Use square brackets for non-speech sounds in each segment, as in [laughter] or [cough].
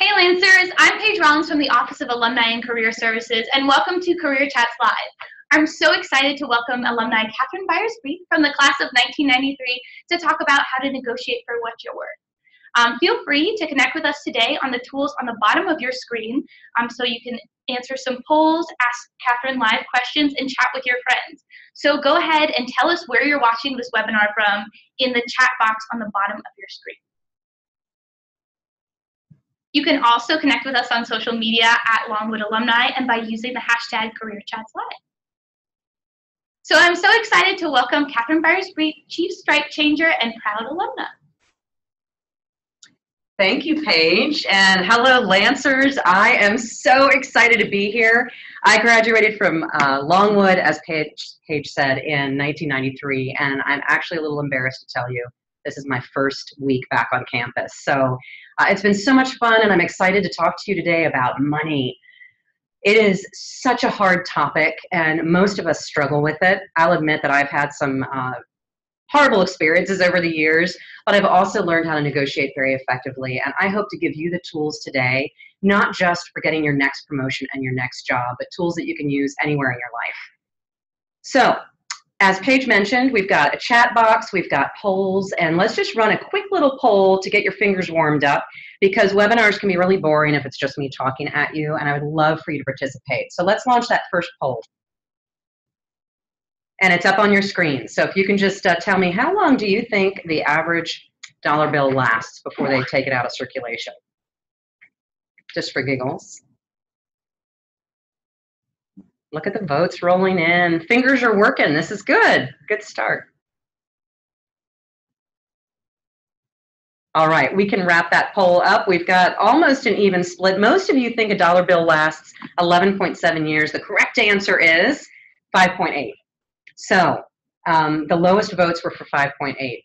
Hey Lancers, I'm Paige Rollins from the Office of Alumni and Career Services, and welcome to Career Chats Live. I'm so excited to welcome alumni Catherine Byers-Breet from the class of 1993 to talk about how to negotiate for what you're worth. Um, feel free to connect with us today on the tools on the bottom of your screen um, so you can answer some polls, ask Catherine live questions, and chat with your friends. So go ahead and tell us where you're watching this webinar from in the chat box on the bottom of your screen. You can also connect with us on social media at Longwood Alumni and by using the hashtag CareerChatsLive. So I'm so excited to welcome Catherine Byers-Breet, Chief Stripe Changer and proud alumna. Thank you, Paige. And hello, Lancers. I am so excited to be here. I graduated from uh, Longwood, as Paige, Paige said, in 1993, and I'm actually a little embarrassed to tell you this is my first week back on campus. So uh, it's been so much fun, and I'm excited to talk to you today about money. It is such a hard topic, and most of us struggle with it. I'll admit that I've had some uh, horrible experiences over the years, but I've also learned how to negotiate very effectively. And I hope to give you the tools today, not just for getting your next promotion and your next job, but tools that you can use anywhere in your life. So, as Paige mentioned, we've got a chat box, we've got polls, and let's just run a quick little poll to get your fingers warmed up because webinars can be really boring if it's just me talking at you, and I would love for you to participate. So let's launch that first poll. And it's up on your screen. So if you can just uh, tell me, how long do you think the average dollar bill lasts before they take it out of circulation? Just for giggles. Look at the votes rolling in. Fingers are working. This is good. Good start. All right, we can wrap that poll up. We've got almost an even split. Most of you think a dollar bill lasts 11.7 years. The correct answer is 5.8. So um, the lowest votes were for 5.8.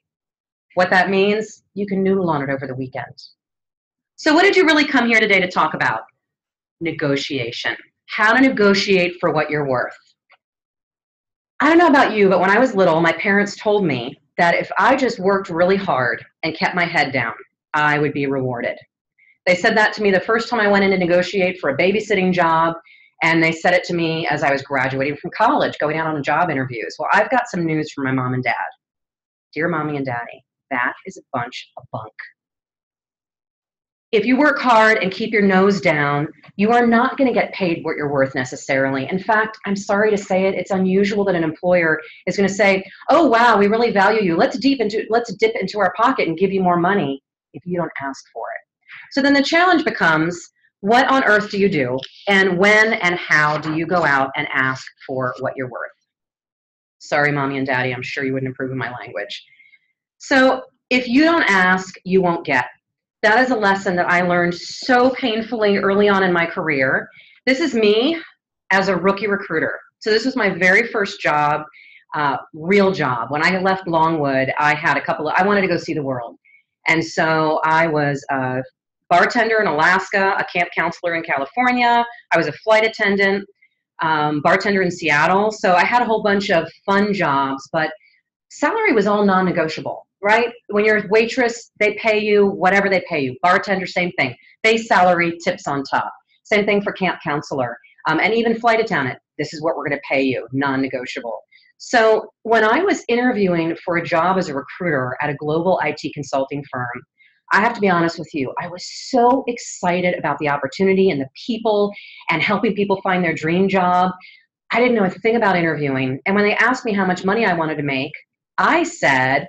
What that means, you can noodle on it over the weekend. So what did you really come here today to talk about? Negotiation how to negotiate for what you're worth. I don't know about you, but when I was little, my parents told me that if I just worked really hard and kept my head down, I would be rewarded. They said that to me the first time I went in to negotiate for a babysitting job, and they said it to me as I was graduating from college, going out on job interviews. Well, I've got some news for my mom and dad. Dear mommy and daddy, that is a bunch of bunk if you work hard and keep your nose down, you are not going to get paid what you're worth necessarily. In fact, I'm sorry to say it, it's unusual that an employer is going to say, "Oh wow, we really value you. Let's deep into let's dip into our pocket and give you more money if you don't ask for it." So then the challenge becomes, what on earth do you do and when and how do you go out and ask for what you're worth? Sorry, mommy and daddy, I'm sure you wouldn't approve of my language. So if you don't ask, you won't get that is a lesson that I learned so painfully early on in my career. This is me as a rookie recruiter. So this was my very first job, uh, real job. When I left Longwood, I had a couple of, I wanted to go see the world. And so I was a bartender in Alaska, a camp counselor in California. I was a flight attendant, um, bartender in Seattle. So I had a whole bunch of fun jobs, but salary was all non-negotiable right? When you're a waitress, they pay you whatever they pay you. Bartender, same thing. Base salary, tips on top. Same thing for camp counselor. Um, and even flight attendant, this is what we're going to pay you, non negotiable. So when I was interviewing for a job as a recruiter at a global IT consulting firm, I have to be honest with you, I was so excited about the opportunity and the people and helping people find their dream job. I didn't know a thing about interviewing. And when they asked me how much money I wanted to make, I said,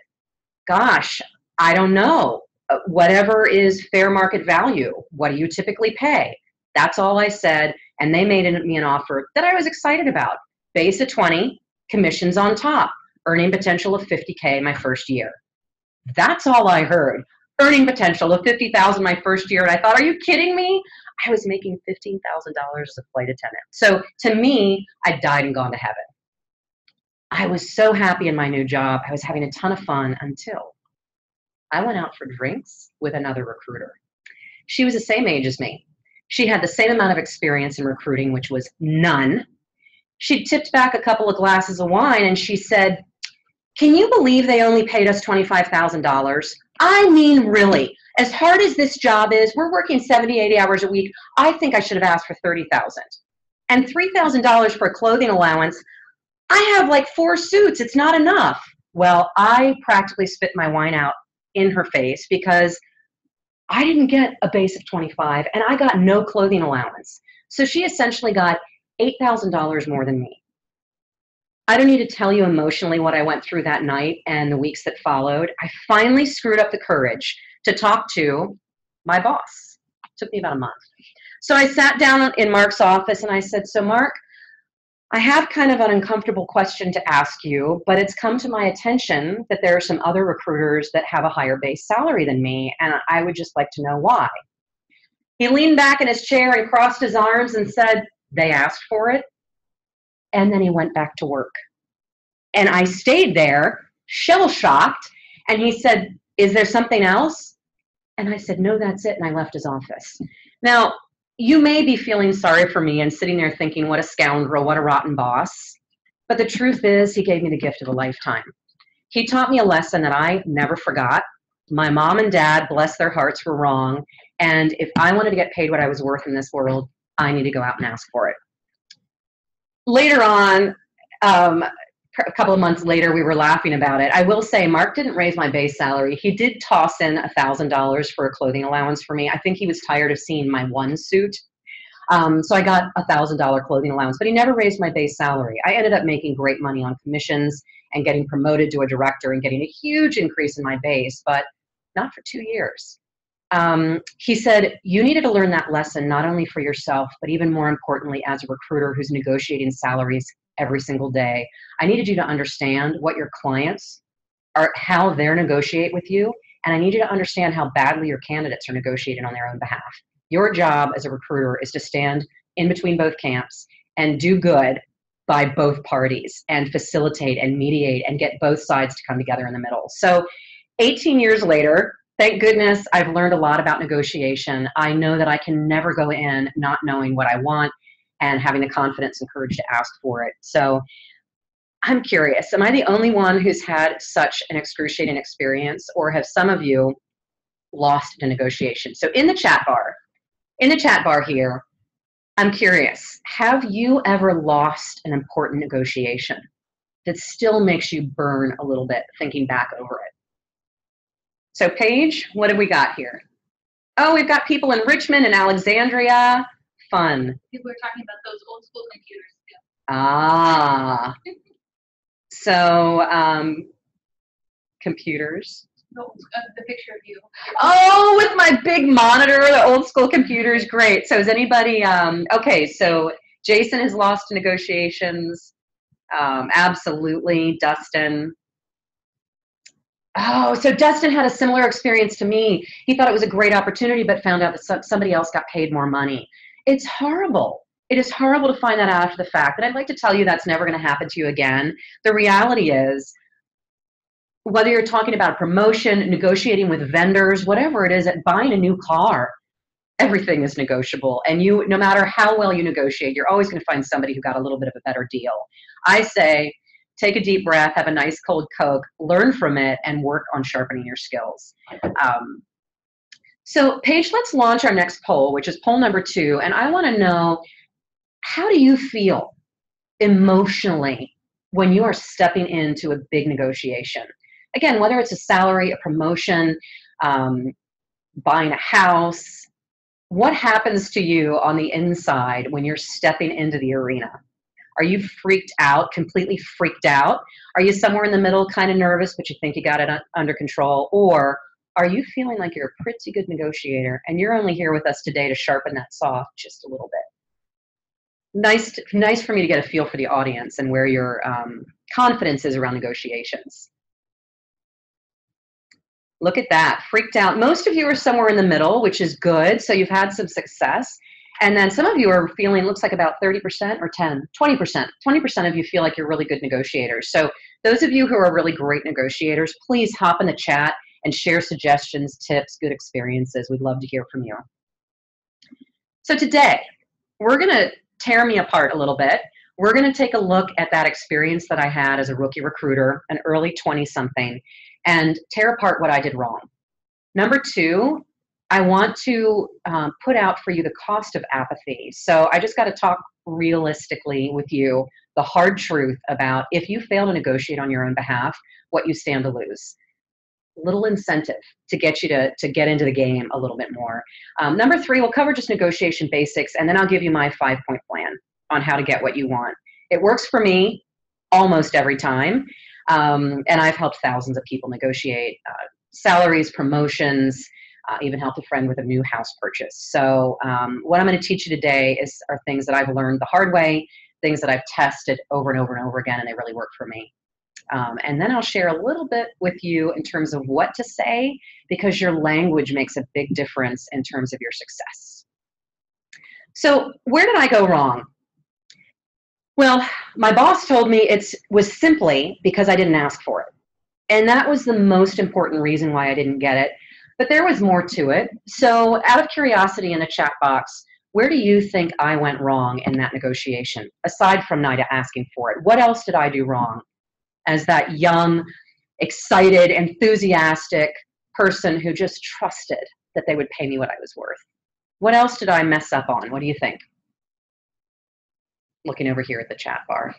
gosh, I don't know. Uh, whatever is fair market value. What do you typically pay? That's all I said. And they made me an offer that I was excited about. Base of 20, commissions on top, earning potential of 50K my first year. That's all I heard. Earning potential of 50,000 my first year. And I thought, are you kidding me? I was making $15,000 as a flight attendant. So to me, I died and gone to heaven. I was so happy in my new job. I was having a ton of fun until I went out for drinks with another recruiter. She was the same age as me. She had the same amount of experience in recruiting, which was none. She tipped back a couple of glasses of wine and she said, Can you believe they only paid us $25,000? I mean, really, as hard as this job is, we're working 70, 80 hours a week. I think I should have asked for 30,000. And $3,000 for a clothing allowance, I have like four suits. It's not enough. Well, I practically spit my wine out in her face because I didn't get a base of 25 and I got no clothing allowance. So she essentially got $8,000 more than me. I don't need to tell you emotionally what I went through that night and the weeks that followed. I finally screwed up the courage to talk to my boss. It took me about a month. So I sat down in Mark's office and I said, So, Mark, I have kind of an uncomfortable question to ask you, but it's come to my attention that there are some other recruiters that have a higher base salary than me, and I would just like to know why. He leaned back in his chair and crossed his arms and said, They asked for it. And then he went back to work. And I stayed there, shell shocked, and he said, Is there something else? And I said, No, that's it. And I left his office. Now, you may be feeling sorry for me and sitting there thinking, what a scoundrel, what a rotten boss. But the truth is, he gave me the gift of a lifetime. He taught me a lesson that I never forgot. My mom and dad, bless their hearts, were wrong. And if I wanted to get paid what I was worth in this world, I need to go out and ask for it. Later on, um, a couple of months later, we were laughing about it. I will say, Mark didn't raise my base salary. He did toss in a $1,000 for a clothing allowance for me. I think he was tired of seeing my one suit. Um, so I got a $1,000 clothing allowance, but he never raised my base salary. I ended up making great money on commissions and getting promoted to a director and getting a huge increase in my base, but not for two years. Um, he said, You needed to learn that lesson not only for yourself, but even more importantly, as a recruiter who's negotiating salaries every single day. I needed you to understand what your clients are, how they're negotiate with you, and I need you to understand how badly your candidates are negotiating on their own behalf. Your job as a recruiter is to stand in between both camps and do good by both parties and facilitate and mediate and get both sides to come together in the middle. So, 18 years later, thank goodness I've learned a lot about negotiation. I know that I can never go in not knowing what I want and having the confidence and courage to ask for it. So I'm curious, am I the only one who's had such an excruciating experience, or have some of you lost a negotiation? So in the chat bar, in the chat bar here, I'm curious, have you ever lost an important negotiation that still makes you burn a little bit thinking back over it? So Paige, what have we got here? Oh, we've got people in Richmond and Alexandria fun? People are talking about those old school computers too. Ah. [laughs] so, um, computers. The, uh, the picture of you. Oh, with my big monitor, the old school computers. Great. So, is anybody, um, okay, so Jason has lost negotiations. Um, absolutely. Dustin. Oh, so Dustin had a similar experience to me. He thought it was a great opportunity, but found out that somebody else got paid more money. It's horrible. It is horrible to find that out after the fact. And I'd like to tell you that's never going to happen to you again. The reality is, whether you're talking about promotion, negotiating with vendors, whatever it is, at buying a new car, everything is negotiable. And you, no matter how well you negotiate, you're always going to find somebody who got a little bit of a better deal. I say, take a deep breath, have a nice cold Coke, learn from it, and work on sharpening your skills. Um, so, Paige, let's launch our next poll, which is poll number two. And I want to know how do you feel emotionally when you are stepping into a big negotiation? Again, whether it's a salary, a promotion, um, buying a house, what happens to you on the inside when you're stepping into the arena? Are you freaked out, completely freaked out? Are you somewhere in the middle, kind of nervous, but you think you got it under control? Or are you feeling like you're a pretty good negotiator and you're only here with us today to sharpen that saw just a little bit? Nice, to, nice for me to get a feel for the audience and where your um, confidence is around negotiations. Look at that, freaked out. Most of you are somewhere in the middle, which is good. So you've had some success. And then some of you are feeling, looks like about 30% or 10, 20%. 20% of you feel like you're really good negotiators. So those of you who are really great negotiators, please hop in the chat and share suggestions, tips, good experiences. We'd love to hear from you. So today, we're going to tear me apart a little bit. we're going to take a look at that experience that I had as a rookie recruiter, an early 20 something, and tear apart what I did wrong. Number two, I want to um, put out for you the cost of apathy. So I just got to talk realistically with you the hard truth about if you fail to negotiate on your own behalf, what you stand to lose. Little incentive to get you to, to get into the game a little bit more. Um, number three, we'll cover just negotiation basics, and then I'll give you my five point plan on how to get what you want. It works for me almost every time, um, and I've helped thousands of people negotiate uh, salaries, promotions, uh, even helped a friend with a new house purchase. So um, what I'm going to teach you today is are things that I've learned the hard way, things that I've tested over and over and over again, and they really work for me. Um, and then I'll share a little bit with you in terms of what to say because your language makes a big difference in terms of your success. So where did I go wrong? Well, my boss told me it was simply because I didn't ask for it. And that was the most important reason why I didn't get it. But there was more to it. So, out of curiosity in the chat box, where do you think I went wrong in that negotiation, aside from NIDA asking for it? What else did I do wrong as that young, excited, enthusiastic person who just trusted that they would pay me what I was worth? What else did I mess up on? What do you think? Looking over here at the chat bar.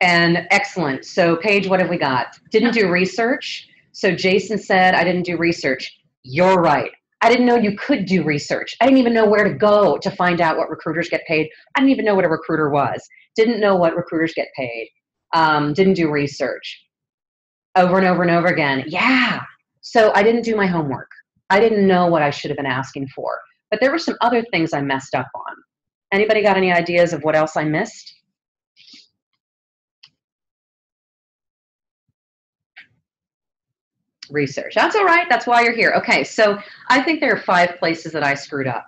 And excellent. So, Paige, what have we got? Didn't do research. So, Jason said, I didn't do research. You're right. I didn't know you could do research. I didn't even know where to go to find out what recruiters get paid. I didn't even know what a recruiter was. Didn't know what recruiters get paid. Um, didn't do research. Over and over and over again. Yeah. So I didn't do my homework. I didn't know what I should have been asking for. But there were some other things I messed up on. Anybody got any ideas of what else I missed? research. That's all right. That's why you're here. Okay, so I think there are five places that I screwed up.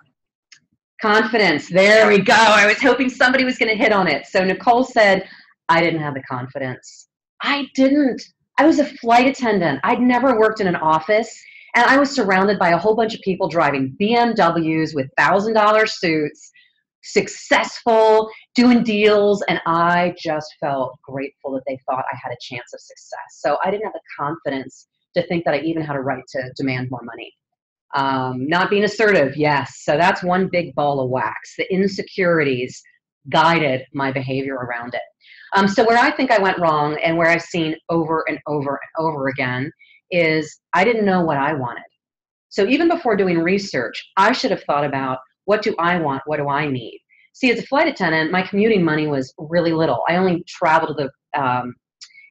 Confidence. There we go. I was hoping somebody was going to hit on it. So Nicole said, I didn't have the confidence. I didn't. I was a flight attendant. I'd never worked in an office. And I was surrounded by a whole bunch of people driving BMWs with $1,000 suits, successful, doing deals. And I just felt grateful that they thought I had a chance of success. So I didn't have the confidence to think that I even had a right to demand more money. Um, not being assertive, yes. So that's one big ball of wax. The insecurities guided my behavior around it. Um, so where I think I went wrong and where I've seen over and over and over again is I didn't know what I wanted. So even before doing research, I should have thought about what do I want? What do I need? See, as a flight attendant, my commuting money was really little. I only traveled to the um,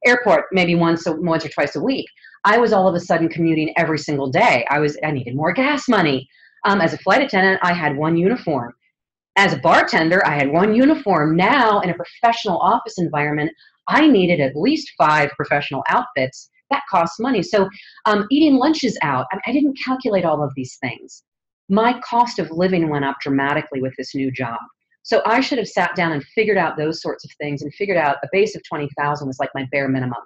airport maybe once, once or twice a week. I was all of a sudden commuting every single day. I was I needed more gas money. Um, as a flight attendant, I had one uniform. As a bartender, I had one uniform. Now, in a professional office environment, I needed at least five professional outfits. That costs money. So, um, eating lunches out, I, I didn't calculate all of these things. My cost of living went up dramatically with this new job. So I should have sat down and figured out those sorts of things and figured out a base of 20,000 was like my bare minimum.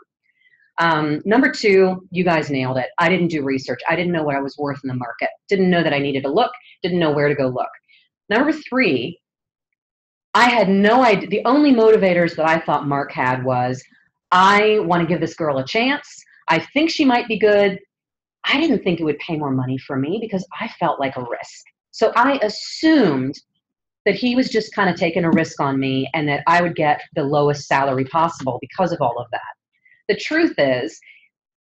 Um, number two, you guys nailed it. I didn't do research. I didn't know what I was worth in the market. Didn't know that I needed to look. Didn't know where to go look. Number three, I had no idea. The only motivators that I thought Mark had was I want to give this girl a chance. I think she might be good. I didn't think it would pay more money for me because I felt like a risk. So I assumed that he was just kind of taking a risk on me and that I would get the lowest salary possible because of all of that. The truth is,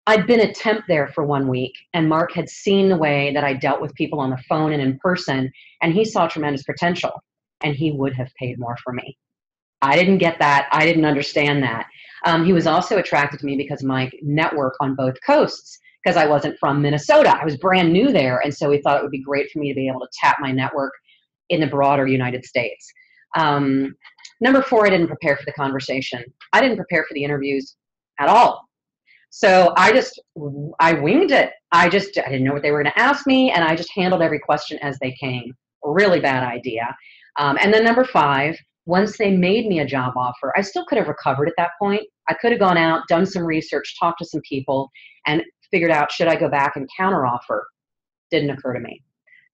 I'd been a temp there for one week, and Mark had seen the way that I dealt with people on the phone and in person, and he saw tremendous potential, and he would have paid more for me. I didn't get that. I didn't understand that. Um, he was also attracted to me because my network on both coasts, because I wasn't from Minnesota. I was brand new there, and so he thought it would be great for me to be able to tap my network in the broader United States. Um, number four, I didn't prepare for the conversation. I didn't prepare for the interviews at all. So I just, I winged it. I just, I didn't know what they were going to ask me, and I just handled every question as they came. Really bad idea. Um, and then number five, once they made me a job offer, I still could have recovered at that point. I could have gone out, done some research, talked to some people, and figured out should I go back and counteroffer. Didn't occur to me.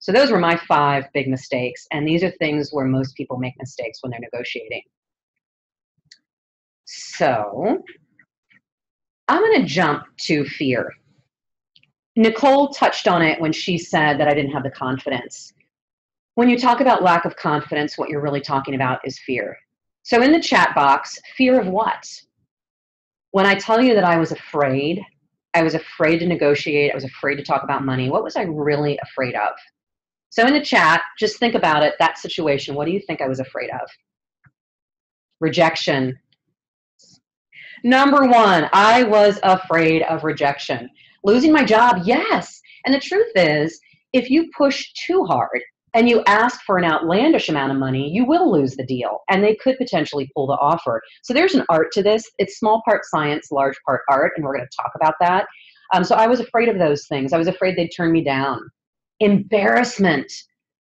So those were my five big mistakes. And these are things where most people make mistakes when they're negotiating. So I'm going to jump to fear. Nicole touched on it when she said that I didn't have the confidence. When you talk about lack of confidence, what you're really talking about is fear. So in the chat box, fear of what? When I tell you that I was afraid, I was afraid to negotiate, I was afraid to talk about money, what was I really afraid of? So in the chat, just think about it, that situation. What do you think I was afraid of? Rejection. Number one, I was afraid of rejection. Losing my job, yes. And the truth is, if you push too hard and you ask for an outlandish amount of money, you will lose the deal and they could potentially pull the offer. So there's an art to this. It's small part science, large part art, and we're going to talk about that. Um, so I was afraid of those things. I was afraid they'd turn me down. Embarrassment.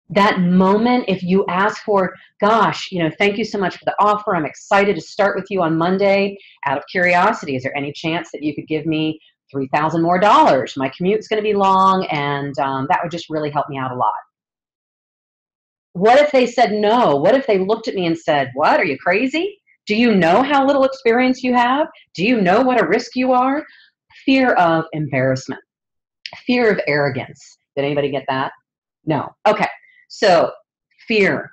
That moment, if you ask for, gosh, you know, thank you so much for the offer. I'm excited to start with you on Monday. Out of curiosity, is there any chance that you could give me 3000 more dollars. My commute's going to be long, and um, that would just really help me out a lot. What if they said no? What if they looked at me and said, What? Are you crazy? Do you know how little experience you have? Do you know what a risk you are? Fear of embarrassment, fear of arrogance. Did anybody get that? No. Okay. So, fear,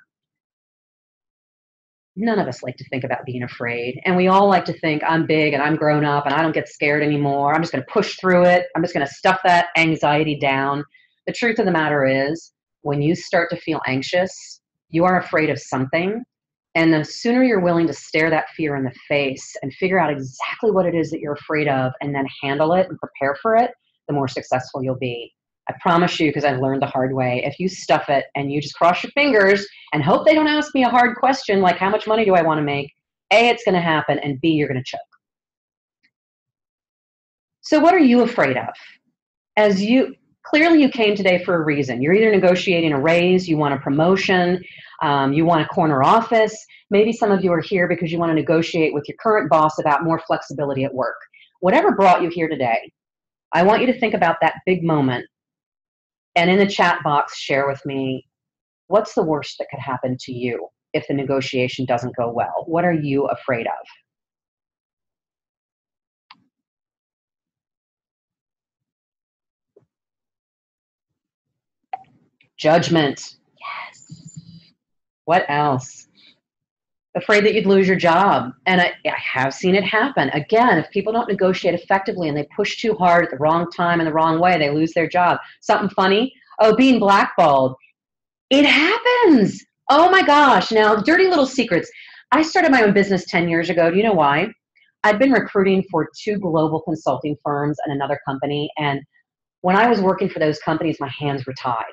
none of us like to think about being afraid. And we all like to think, I'm big and I'm grown up and I don't get scared anymore. I'm just going to push through it. I'm just going to stuff that anxiety down. The truth of the matter is, when you start to feel anxious, you are afraid of something. And the sooner you're willing to stare that fear in the face and figure out exactly what it is that you're afraid of and then handle it and prepare for it, the more successful you'll be. I promise you, because I've learned the hard way, if you stuff it and you just cross your fingers and hope they don't ask me a hard question like, how much money do I want to make? A, it's going to happen, and B, you're going to choke. So, what are you afraid of? As you clearly, you came today for a reason. You're either negotiating a raise, you want a promotion, um, you want a corner office. Maybe some of you are here because you want to negotiate with your current boss about more flexibility at work. Whatever brought you here today, I want you to think about that big moment and in the chat box, share with me what's the worst that could happen to you if the negotiation doesn't go well? What are you afraid of? Judgment. Yes. What else? Afraid that you'd lose your job. And I, I, have seen it happen. Again, if people don't negotiate effectively and they push too hard at the wrong time and the wrong way, they lose their job. Something funny? Oh, being blackballed. It happens. Oh my gosh. Now, dirty little secrets. I started my own business 10 years ago. Do you know why? I'd been recruiting for two global consulting firms and another company. And when I was working for those companies, my hands were tied.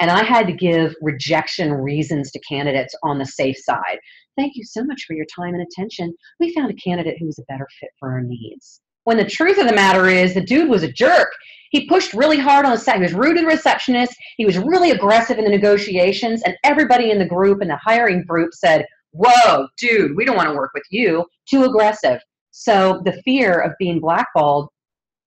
And I had to give rejection reasons to candidates on the safe side. Thank you so much for your time and attention. We found a candidate who was a better fit for our needs. When the truth of the matter is, the dude was a jerk. He pushed really hard on the side. He was rude to the receptionist. He was really aggressive in the negotiations. And everybody in the group and the hiring group said, Whoa, dude, we don't want to work with you. Too aggressive. So the fear of being blackballed,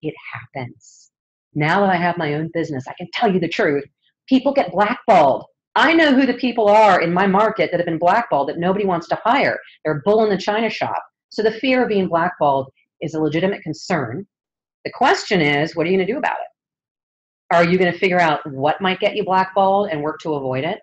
it happens. Now that I have my own business, I can tell you the truth. People get blackballed. I know who the people are in my market that have been blackballed that nobody wants to hire. They're bull in the china shop. So the fear of being blackballed is a legitimate concern. The question is, what are you going to do about it? Are you going to figure out what might get you blackballed and work to avoid it?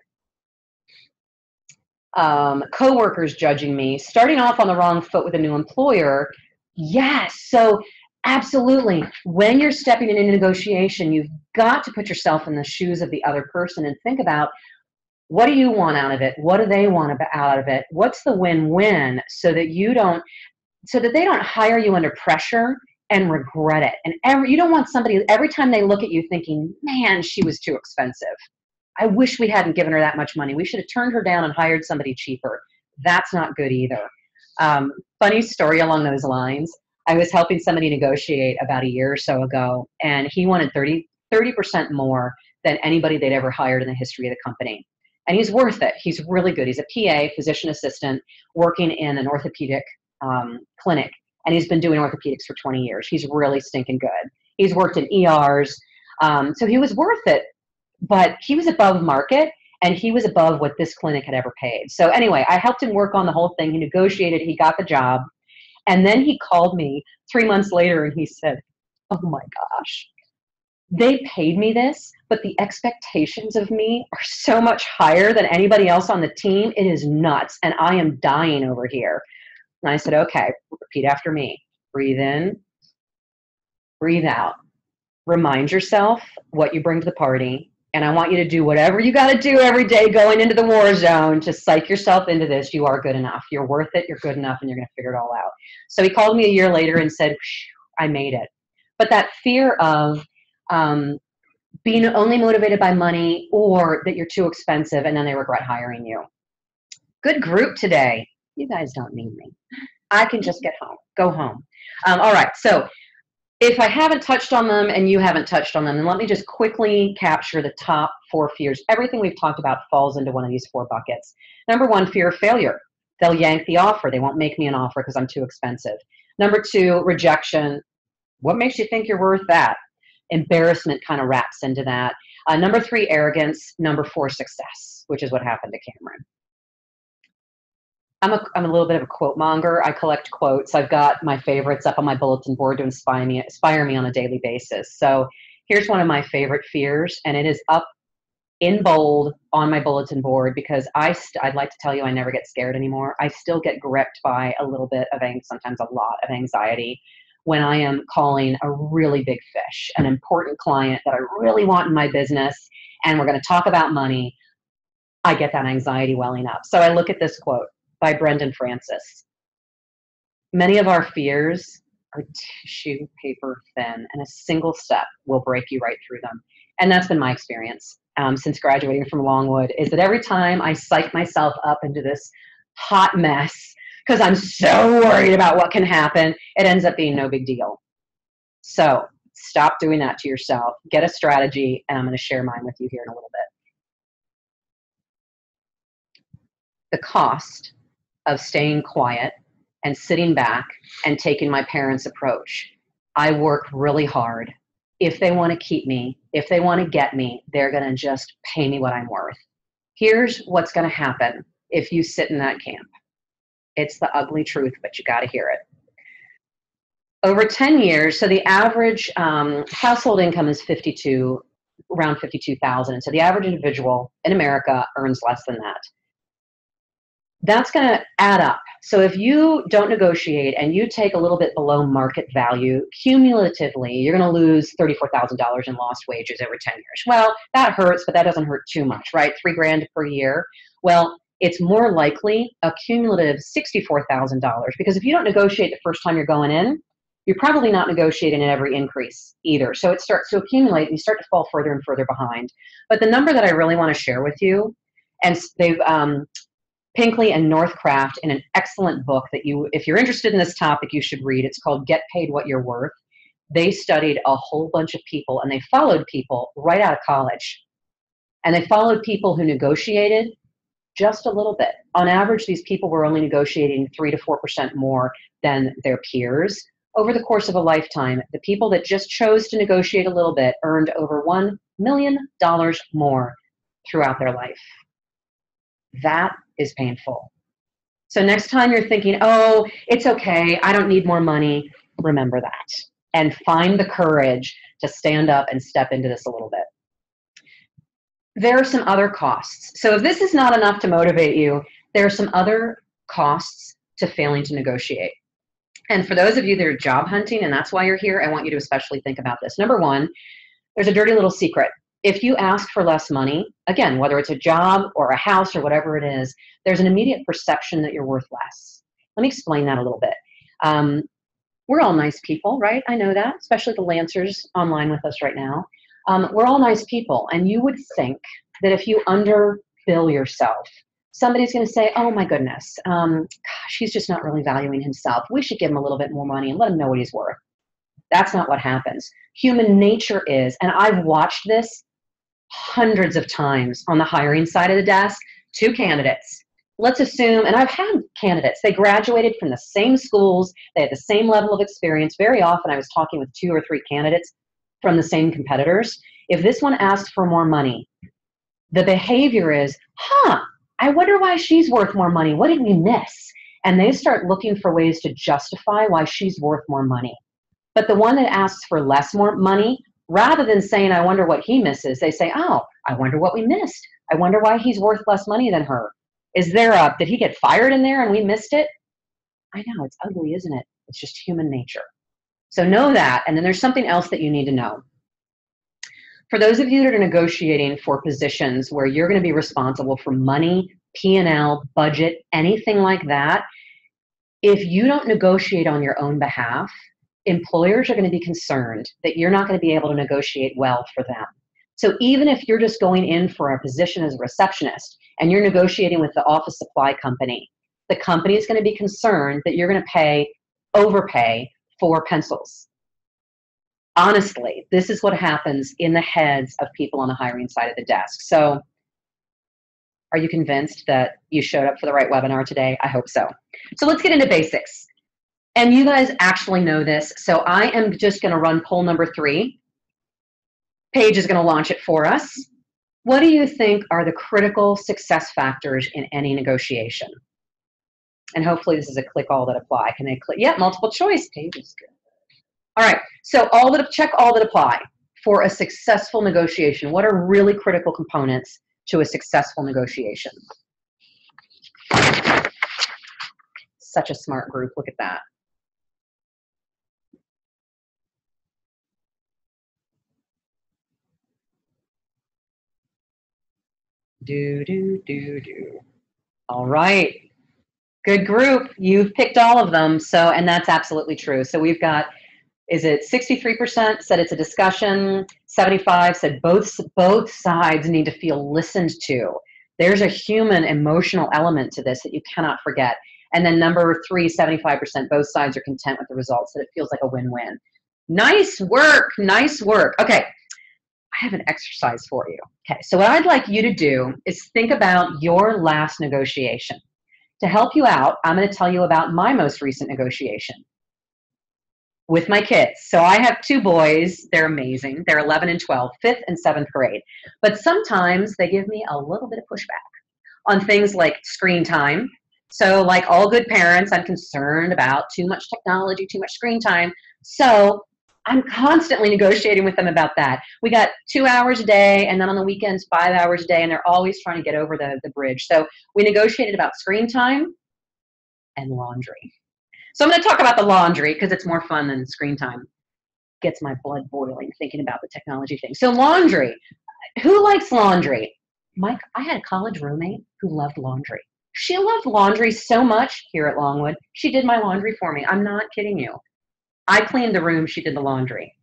Um, coworkers judging me, starting off on the wrong foot with a new employer. Yes. So absolutely when you're stepping into negotiation you've got to put yourself in the shoes of the other person and think about what do you want out of it? What do they want out of it? What's the win-win so that you don't so that they don't hire you under pressure and regret it? And every you don't want somebody every time they look at you thinking man she was too expensive. I wish we hadn't given her that much money. We should have turned her down and hired somebody cheaper. That's not good either. Um, funny story along those lines. I was helping somebody negotiate about a year or so ago and he wanted 30 30% more than anybody they'd ever hired in the history of the company and he's worth it. He's really good. He's a PA, physician assistant, working in an orthopedic um, clinic, and he's been doing orthopedics for 20 years. He's really stinking good. He's worked in ERs, um, so he was worth it but he was above market and he was above what this clinic had ever paid. So anyway, I helped him work on the whole thing. He negotiated, he got the job. And then he called me three months later and he said, Oh my gosh, they paid me this, but the expectations of me are so much higher than anybody else on the team. It is nuts. And I am dying over here. And I said, Okay, repeat after me. Breathe in, breathe out. Remind yourself what you bring to the party and I want you to do whatever you got to do every day going into the war zone to psych yourself into this. You are good enough. You're worth it. You're good enough, and you're going to figure it all out. So he called me a year later and said, I made it. But that fear of um, being only motivated by money or that you're too expensive and then they regret hiring you. Good group today. You guys don't need me. I can just get home, go home. Um, all right, so if I haven't touched on them and you haven't touched on them, then let me just quickly capture the top four fears. Everything we've talked about falls into one of these four buckets. Number one, fear of failure. They'll yank the offer. They won't make me an offer because I'm too expensive. Number two, rejection. What makes you think you're worth that? Embarrassment kind of wraps into that. Uh, number three, arrogance. Number four, success, which is what happened to Cameron. I'm a, I'm a little bit of a quote monger. I collect quotes. I've got my favorites up on my bulletin board to inspire me, inspire me on a daily basis. So here's one of my favorite fears, and it is up in bold on my bulletin board because I st- I'd like to tell you I never get scared anymore. I still get gripped by a little bit of anxiety, sometimes a lot of anxiety when I am calling a really big fish, an important client that I really want in my business, and we're going to talk about money. I get that anxiety welling up. So I look at this quote by Brendan Francis. Many of our fears are tissue paper thin, and a single step will break you right through them. And that's been my experience um, since graduating from Longwood. Is that every time I psych myself up into this hot mess because I'm so worried about what can happen, it ends up being no big deal. So stop doing that to yourself. Get a strategy, and I'm going to share mine with you here in a little bit. The cost of staying quiet and sitting back and taking my parents' approach. I work really hard. If they want to keep me, if they want to get me, they're going to just pay me what I'm worth. Here's what's going to happen if you sit in that camp it's the ugly truth, but you got to hear it. Over 10 years, so the average um, household income is 52, around 52,000. So the average individual in America earns less than that that's going to add up. So if you don't negotiate and you take a little bit below market value, cumulatively, you're going to lose $34,000 in lost wages over 10 years. Well, that hurts, but that doesn't hurt too much, right? Three grand per year. Well, it's more likely a cumulative $64,000 because if you don't negotiate the first time you're going in, you're probably not negotiating in every increase either. So it starts to accumulate and you start to fall further and further behind. But the number that I really want to share with you, and they've um, Pinkley and Northcraft in an excellent book that you, if you're interested in this topic, you should read. It's called Get Paid What You're Worth. They studied a whole bunch of people and they followed people right out of college. And they followed people who negotiated just a little bit. On average, these people were only negotiating 3 to 4% more than their peers. Over the course of a lifetime, the people that just chose to negotiate a little bit earned over $1 million more throughout their life. That is painful. So next time you're thinking, oh, it's okay, I don't need more money, remember that. And find the courage to stand up and step into this a little bit. There are some other costs. So if this is not enough to motivate you, there are some other costs to failing to negotiate. And for those of you that are job hunting and that's why you're here, I want you to especially think about this. Number one, there's a dirty little secret if you ask for less money, again, whether it's a job or a house or whatever it is, there's an immediate perception that you're worth less. Let me explain that a little bit. Um, we're all nice people, right? I know that, especially the Lancers online with us right now. Um, we're all nice people, and you would think that if you underbill yourself, somebody's going to say, "Oh my goodness, um, gosh, he's just not really valuing himself. We should give him a little bit more money and let him know what he's worth." That's not what happens. Human nature is, and I've watched this hundreds of times on the hiring side of the desk two candidates. Let's assume, and I've had candidates, they graduated from the same schools, they had the same level of experience. Very often, I was talking with two or three candidates from the same competitors, If this one asks for more money, the behavior is, huh, I wonder why she's worth more money. What did we miss? And they start looking for ways to justify why she's worth more money. But the one that asks for less more money, rather than saying, I wonder what he misses, they say, oh, I wonder what we missed. I wonder why he's worth less money than her. Is there a, did he get fired in there and we missed it? I know, it's ugly, isn't it? It's just human nature. So know that. And then there's something else that you need to know. For those of you that are negotiating for positions where you're going to be responsible for money, P&L, budget, anything like that, if you don't negotiate on your own behalf, employers are going to be concerned that you're not going to be able to negotiate well for them. So even if you're just going in for a position as a receptionist and you're negotiating with the office supply company, the company is going to be concerned that you're going to pay overpay for pencils. Honestly, this is what happens in the heads of people on the hiring side of the desk. So are you convinced that you showed up for the right webinar today? I hope so. So let's get into basics. And you guys actually know this, so I am just gonna run poll number three. Paige is gonna launch it for us. What do you think are the critical success factors in any negotiation? And hopefully this is a click all that apply. Can they click? Yeah, multiple choice. Paige is good. All right, so all that check all that apply for a successful negotiation. What are really critical components to a successful negotiation? Such a smart group. Look at that. Do, do, do, do. All right. Good group. You've picked all of them. So, and that's absolutely true. So we've got, is it 63% said it's a discussion, 75 said both, both sides need to feel listened to. There's a human emotional element to this that you cannot forget. And then number three, 75%, both sides are content with the results, that it feels like a win-win. Nice work, nice work. Okay, I have an exercise for you. Okay, so what I'd like you to do is think about your last negotiation. To help you out, I'm going to tell you about my most recent negotiation with my kids. So I have two boys. They're amazing. They're 11 and 12, fifth and seventh grade. But sometimes they give me a little bit of pushback on things like screen time. So, like all good parents, I'm concerned about too much technology, too much screen time. So, I'm constantly negotiating with them about that. We got two hours a day, and then on the weekends, five hours a day, and they're always trying to get over the, the bridge. So we negotiated about screen time and laundry. So I'm going to talk about the laundry because it's more fun than screen time. Gets my blood boiling thinking about the technology thing. So laundry. Who likes laundry? Mike, I had a college roommate who loved laundry. She loved laundry so much here at Longwood. She did my laundry for me. I'm not kidding you. I cleaned the room, she did the laundry.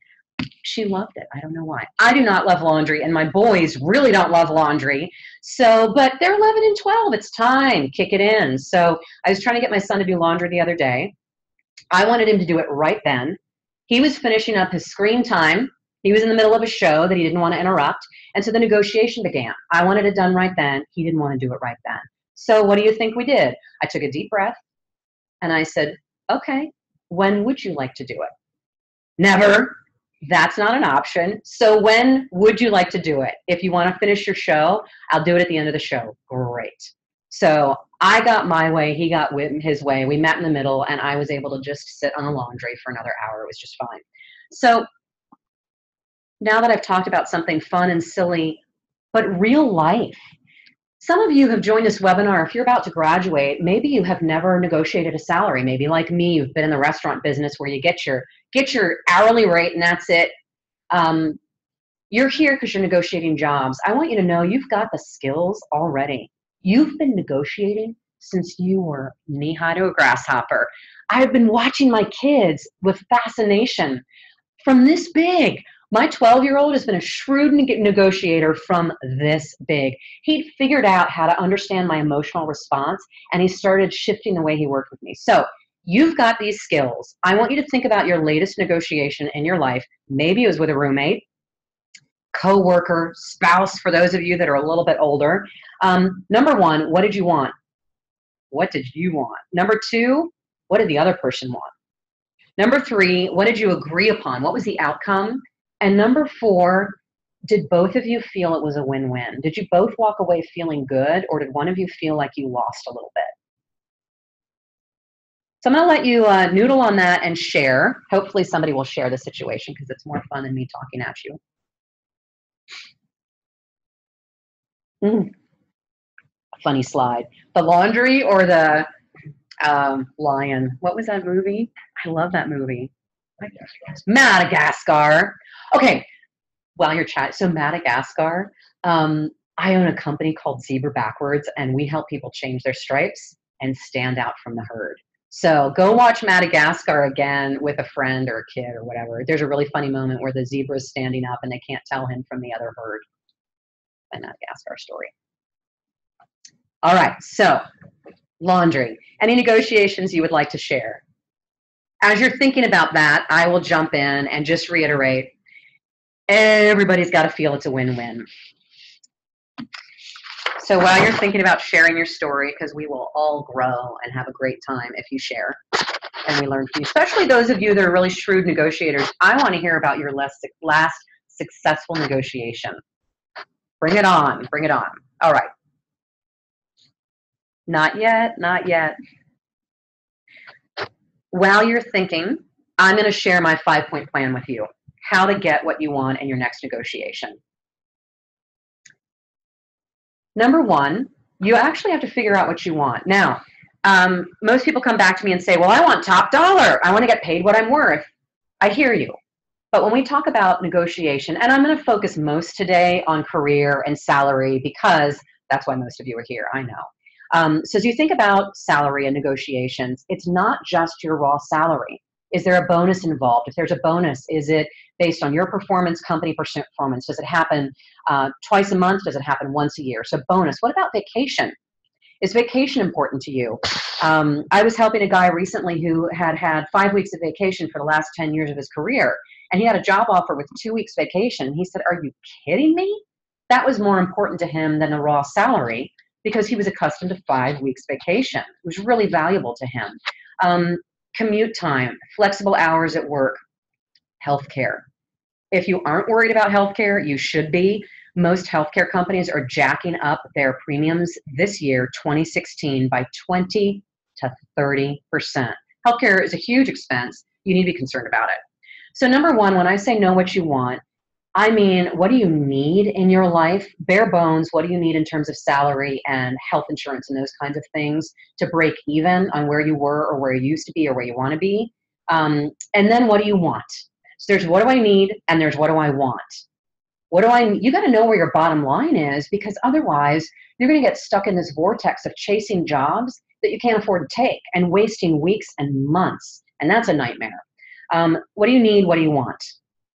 She loved it. I don't know why. I do not love laundry, and my boys really don't love laundry. So, but they're 11 and 12. It's time. Kick it in. So, I was trying to get my son to do laundry the other day. I wanted him to do it right then. He was finishing up his screen time. He was in the middle of a show that he didn't want to interrupt. And so the negotiation began. I wanted it done right then. He didn't want to do it right then. So, what do you think we did? I took a deep breath and I said, okay, when would you like to do it? Never. That's not an option. So when would you like to do it? If you want to finish your show, I'll do it at the end of the show. Great. So I got my way, he got his way. We met in the middle, and I was able to just sit on the laundry for another hour. It was just fine. So now that I've talked about something fun and silly, but real life, some of you have joined this webinar. If you're about to graduate, maybe you have never negotiated a salary. Maybe like me, you've been in the restaurant business where you get your get your hourly rate and that's it. Um, you're here because you're negotiating jobs. I want you to know you've got the skills already. You've been negotiating since you were knee high to a grasshopper. I've been watching my kids with fascination from this big. My 12 year old has been a shrewd negotiator from this big. He'd figured out how to understand my emotional response and he started shifting the way he worked with me. So, you've got these skills. I want you to think about your latest negotiation in your life. Maybe it was with a roommate, coworker, spouse, for those of you that are a little bit older. Um, number one, what did you want? What did you want? Number two, what did the other person want? Number three, what did you agree upon? What was the outcome? And number four, did both of you feel it was a win-win? Did you both walk away feeling good, or did one of you feel like you lost a little bit? So I'm going to let you uh, noodle on that and share. Hopefully somebody will share the situation because it's more fun than me talking at you. Mm. Funny slide. The laundry or the um, lion? What was that movie? I love that movie. Madagascar. Okay, while you're chatting, so Madagascar, um, I own a company called Zebra Backwards, and we help people change their stripes and stand out from the herd. So go watch Madagascar again with a friend or a kid or whatever. There's a really funny moment where the zebra is standing up and they can't tell him from the other herd. A Madagascar story. All right, so laundry. Any negotiations you would like to share? As you're thinking about that, I will jump in and just reiterate everybody's got to feel it's a win win. So while you're thinking about sharing your story, because we will all grow and have a great time if you share and we learn from you, especially those of you that are really shrewd negotiators, I want to hear about your last, last successful negotiation. Bring it on, bring it on. All right. Not yet, not yet. While you're thinking, I'm going to share my five point plan with you how to get what you want in your next negotiation. Number one, you actually have to figure out what you want. Now, um, most people come back to me and say, Well, I want top dollar. I want to get paid what I'm worth. I hear you. But when we talk about negotiation, and I'm going to focus most today on career and salary because that's why most of you are here, I know. Um, so as you think about salary and negotiations, it's not just your raw salary. Is there a bonus involved? If there's a bonus, is it based on your performance, company performance? Does it happen uh, twice a month? Does it happen once a year? So, bonus. What about vacation? Is vacation important to you? Um, I was helping a guy recently who had had five weeks of vacation for the last 10 years of his career, and he had a job offer with two weeks vacation. He said, Are you kidding me? That was more important to him than the raw salary because he was accustomed to five weeks vacation. It was really valuable to him. Um, commute time, flexible hours at work, healthcare. If you aren't worried about healthcare, you should be. Most healthcare companies are jacking up their premiums this year, 2016, by 20 to 30%. Healthcare is a huge expense. You need to be concerned about it. So, number one, when I say know what you want, I mean, what do you need in your life? Bare bones, what do you need in terms of salary and health insurance and those kinds of things to break even on where you were or where you used to be or where you want to be? Um, and then what do you want? So there's what do I need and there's what do I want. What do I, you got to know where your bottom line is because otherwise you're going to get stuck in this vortex of chasing jobs that you can't afford to take and wasting weeks and months. And that's a nightmare. Um, what do you need? What do you want?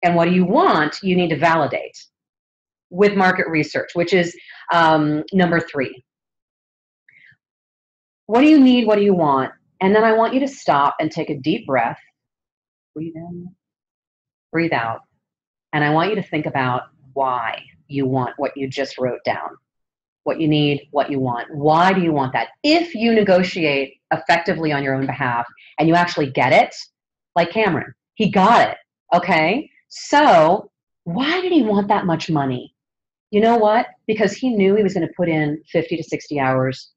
And what do you want? You need to validate with market research, which is um, number three. What do you need? What do you want? And then I want you to stop and take a deep breath. Breathe in, breathe out. And I want you to think about why you want what you just wrote down. What you need, what you want. Why do you want that? If you negotiate effectively on your own behalf and you actually get it, like Cameron, he got it. Okay? So, why did he want that much money? You know what? Because he knew he was going to put in 50 to 60 hours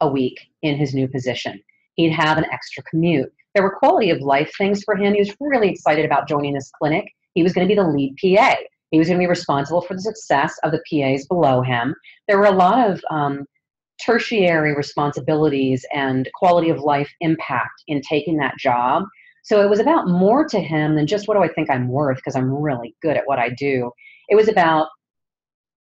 a week in his new position. He'd have an extra commute. There were quality of life things for him. He was really excited about joining this clinic. He was going to be the lead PA. He was going to be responsible for the success of the PAs below him. There were a lot of um, tertiary responsibilities and quality of life impact in taking that job so it was about more to him than just what do I think I'm worth because I'm really good at what I do. It was about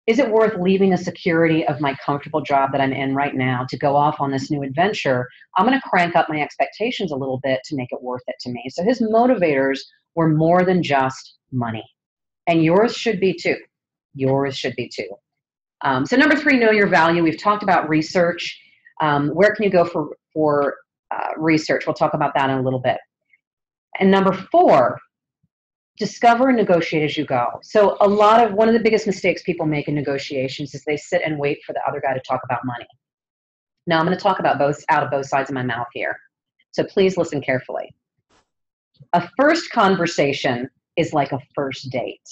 is it worth leaving the security of my comfortable job that I'm in right now to go off on this new adventure? I'm going to crank up my expectations a little bit to make it worth it to me. So his motivators were more than just money. And yours should be too. Yours should be too. Um, so number three, know your value. We've talked about research. Um, where can you go for, for uh, research? We'll talk about that in a little bit. And number four, discover and negotiate as you go. So a lot of one of the biggest mistakes people make in negotiations is they sit and wait for the other guy to talk about money. Now I'm going to talk about both out of both sides of my mouth here. So please listen carefully. A first conversation is like a first date.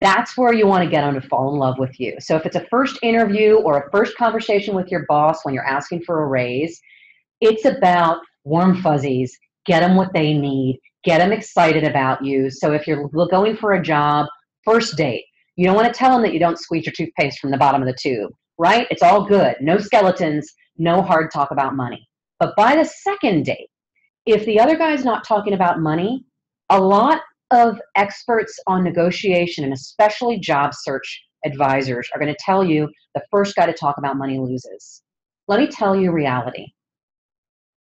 That's where you want to get them to fall in love with you. So if it's a first interview or a first conversation with your boss when you're asking for a raise, it's about warm fuzzies, get them what they need, get them excited about you. So if you're going for a job, first date, you don't want to tell them that you don't squeeze your toothpaste from the bottom of the tube, right? It's all good. No skeletons, no hard talk about money. But by the second date, if the other guy's not talking about money, a lot of experts on negotiation and especially job search advisors are going to tell you the first guy to talk about money loses. Let me tell you reality.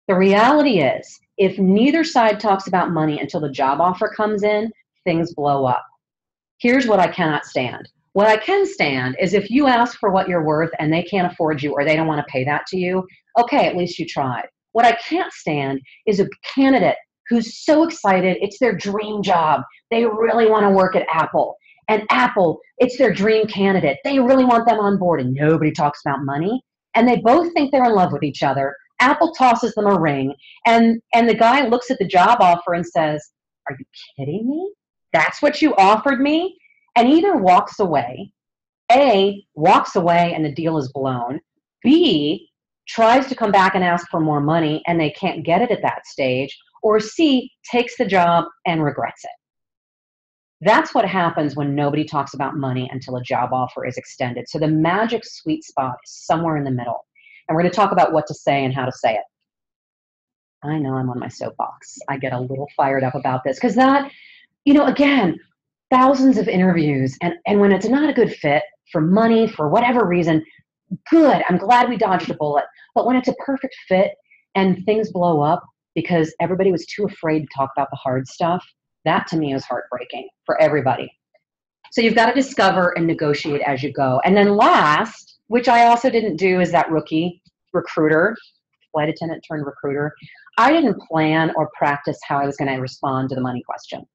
The reality is, if neither side talks about money until the job offer comes in, things blow up. Here's what I cannot stand. What I can stand is if you ask for what you're worth and they can't afford you or they don't want to pay that to you, okay, at least you tried. What I can't stand is a candidate who's so excited, it's their dream job. They really want to work at Apple. And Apple, it's their dream candidate. They really want them on board, and nobody talks about money. And they both think they're in love with each other, Apple tosses them a ring, and and the guy looks at the job offer and says, "Are you kidding me? That's what you offered me?" And either walks away, A, walks away and the deal is blown, B, tries to come back and ask for more money and they can't get it at that stage, or C, takes the job and regrets it. That's what happens when nobody talks about money until a job offer is extended. So the magic sweet spot is somewhere in the middle. And we're going to talk about what to say and how to say it. I know I'm on my soapbox. I get a little fired up about this because that, you know, again, thousands of interviews, and, and when it's not a good fit for money, for whatever reason, good. I'm glad we dodged a bullet. But when it's a perfect fit and things blow up because everybody was too afraid to talk about the hard stuff, that to me is heartbreaking for everybody. So you've got to discover and negotiate as you go. And then last, which I also didn't do as that rookie recruiter, flight attendant turned recruiter. I didn't plan or practice how I was going to respond to the money question.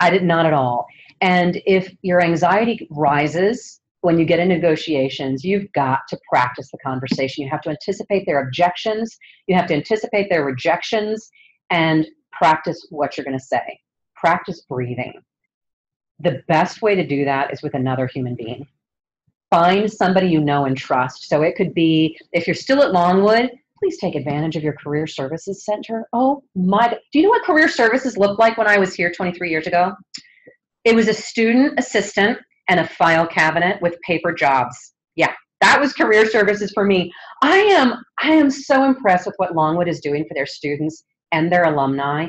I did not at all. And if your anxiety rises when you get in negotiations, you've got to practice the conversation. You have to anticipate their objections, you have to anticipate their rejections, and practice what you're going to say. Practice breathing. The best way to do that is with another human being find somebody you know and trust. So it could be if you're still at Longwood, please take advantage of your career services center. Oh my, do you know what career services looked like when I was here 23 years ago? It was a student assistant and a file cabinet with paper jobs. Yeah, that was career services for me. I am I am so impressed with what Longwood is doing for their students and their alumni.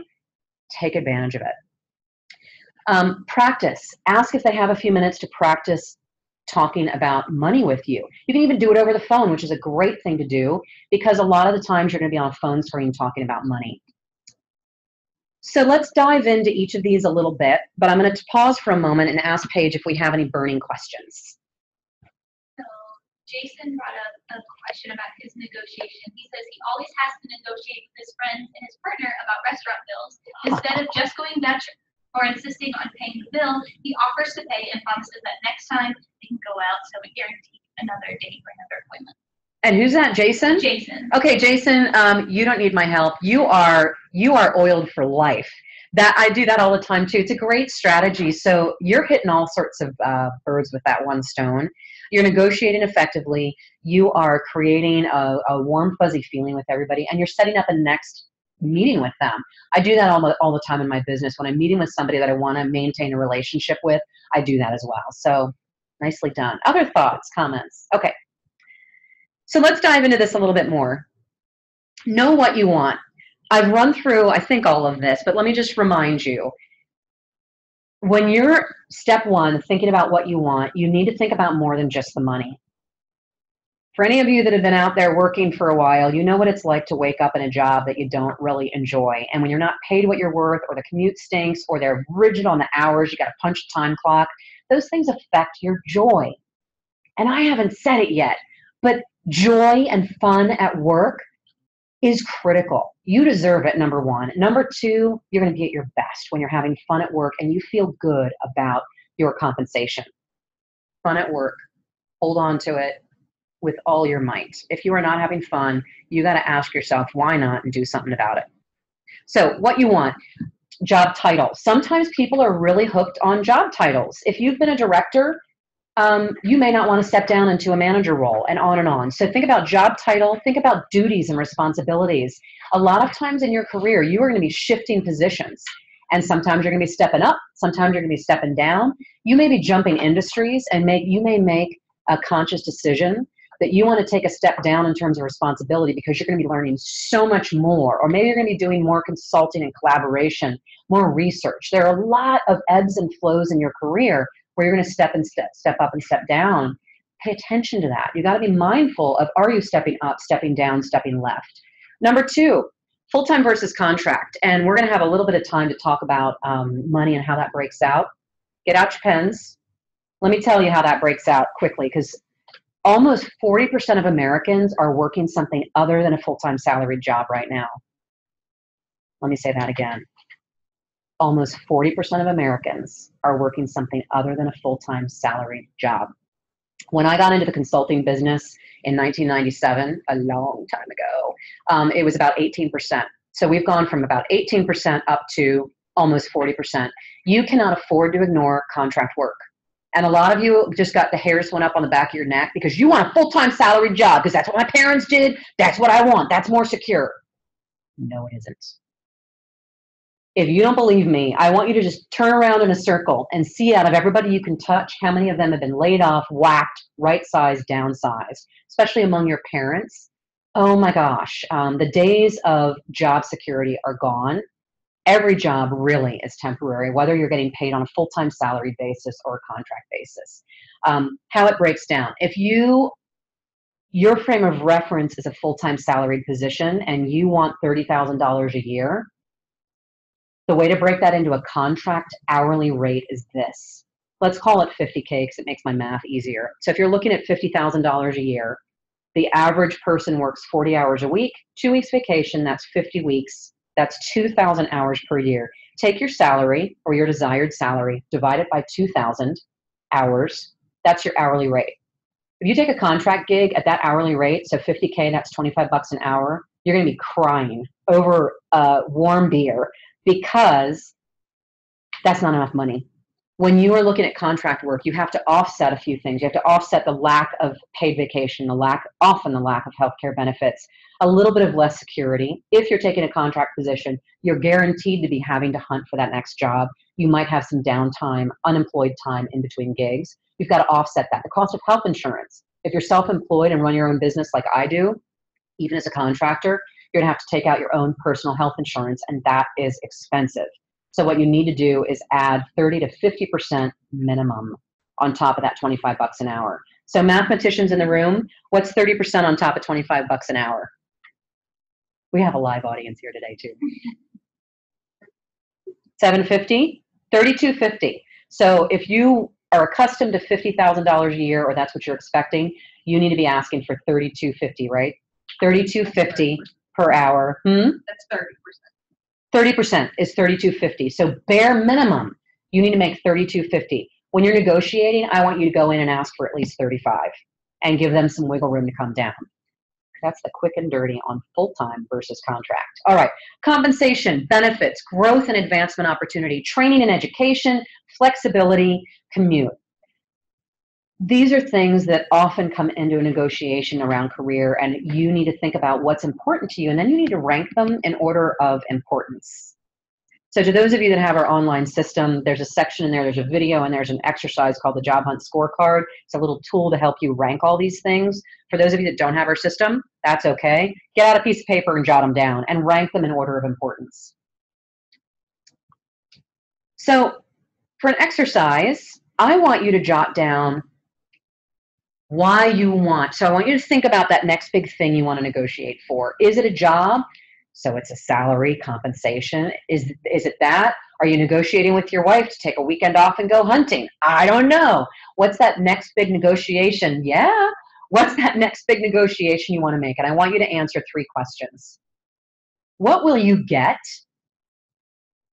Take advantage of it. Um, practice. Ask if they have a few minutes to practice talking about money with you. You can even do it over the phone, which is a great thing to do because a lot of the times you're going to be on a phone screen talking about money. So let's dive into each of these a little bit, but I'm going to pause for a moment and ask Paige if we have any burning questions. So Jason brought up a question about his negotiation. He says he always has to negotiate with his friends and his partner about restaurant bills instead of just going Dutch or insisting on paying the bill, he offers to pay and promises that next time can go out, so we guarantee another date for another appointment. And who's that, Jason? Jason. Okay, Jason, um, you don't need my help. You are you are oiled for life. That I do that all the time too. It's a great strategy. So you're hitting all sorts of uh, birds with that one stone. You're negotiating effectively. You are creating a, a warm, fuzzy feeling with everybody, and you're setting up a next meeting with them. I do that all the, all the time in my business. When I'm meeting with somebody that I want to maintain a relationship with, I do that as well. So nicely done. Other thoughts, comments? Okay. So let's dive into this a little bit more. Know what you want. I've run through, I think, all of this, but let me just remind you. When you're step one, thinking about what you want, you need to think about more than just the money. For any of you that have been out there working for a while, you know what it's like to wake up in a job that you don't really enjoy. And when you're not paid what you're worth, or the commute stinks, or they're rigid on the hours, you got to punch a time clock, those things affect your joy. And I haven't said it yet, but joy and fun at work is critical. You deserve it, number one. Number two, you're going to be at your best when you're having fun at work and you feel good about your compensation. Fun at work. Hold on to it with all your might. If you are not having fun, you got to ask yourself why not and do something about it. So, what you want job title. Sometimes people are really hooked on job titles. If you've been a director, um, you may not want to step down into a manager role and on and on. So think about job title, think about duties and responsibilities. A lot of times in your career, you are going to be shifting positions. And sometimes you're going to be stepping up, sometimes you're going to be stepping down. You may be jumping industries and make you may make a conscious decision that you want to take a step down in terms of responsibility because you're going to be learning so much more or maybe you're going to be doing more consulting and collaboration more research. There are a lot of ebbs and flows in your career where you're going to step and step step up and step down. Pay attention to that. You got to be mindful of are you stepping up stepping down stepping left? Number two full-time versus contract. And we're going to have a little bit of time to talk about um, money and how that breaks out. Get out your pens. Let me tell you how that breaks out quickly because almost 40% of Americans are working something other than a full time salaried job right now. Let me say that again. Almost 40% of Americans are working something other than a full time salaried job. When I got into the consulting business in 1997, a long time ago, um, it was about 18%. So we've gone from about 18% up to almost 40%. You cannot afford to ignore contract work and a lot of you just got the hairs went up on the back of your neck because you want a full time salary job because that's what my parents did. That's what I want. That's more secure. No, it isn't. If you don't believe me, I want you to just turn around in a circle and see out of everybody you can touch how many of them have been laid off, whacked, right sized, downsized, especially among your parents. Oh my gosh, um, the days of job security are gone every job really is temporary, whether you're getting paid on a full time salary basis or a contract basis. Um, how it breaks down. If you your frame of reference is a full time salaried position and you want $30,000 a year, the way to break that into a contract hourly rate is this. Let's call it 50K because it makes my math easier. So if you're looking at $50,000 a year, the average person works 40 hours a week, two weeks vacation, that's 50 weeks. That's 2,000 hours per year. Take your salary or your desired salary, divide it by 2,000 hours. That's your hourly rate. If you take a contract gig at that hourly rate, so 50K, that's 25 bucks an hour, you're going to be crying over a warm beer because that's not enough money when you are looking at contract work, you have to offset a few things. You have to offset the lack of paid vacation, the lack, often the lack of healthcare benefits, a little bit of less security. If you're taking a contract position, you're guaranteed to be having to hunt for that next job. You might have some downtime, unemployed time in between gigs. You've got to offset that. The cost of health insurance. If you're self employed and run your own business like I do, even as a contractor, you're going to have to take out your own personal health insurance, and that is expensive. So what you need to do is add 30 to 50% minimum on top of that 25 bucks an hour. So mathematicians in the room, what's 30% on top of 25 bucks an hour? We have a live audience here today too. 750, 3250. So if you are accustomed to $50,000 a year or that's what you're expecting, you need to be asking for 3250, right? 3250 per hour. Hmm? That's 30%. 30% is 3250. So bare minimum, you need to make 3250. When you're negotiating, I want you to go in and ask for at least 35 and give them some wiggle room to come down. That's the quick and dirty on full time versus contract. All right, compensation, benefits, growth and advancement opportunity, training and education, flexibility, commute these are things that often come into a negotiation around career and you need to think about what's important to you and then you need to rank them in order of importance. So to those of you that have our online system there's a section in there there's a video and there's an exercise called the job hunt scorecard. It's a little tool to help you rank all these things. For those of you that don't have our system that's okay. Get out a piece of paper and jot them down and rank them in order of importance. So for an exercise i want you to jot down why you want. So I want you to think about that next big thing you want to negotiate for. Is it a job? So it's a salary, compensation. Is is it that? Are you negotiating with your wife to take a weekend off and go hunting? I don't know. What's that next big negotiation? Yeah. What's that next big negotiation you want to make? And I want you to answer three questions. What will you get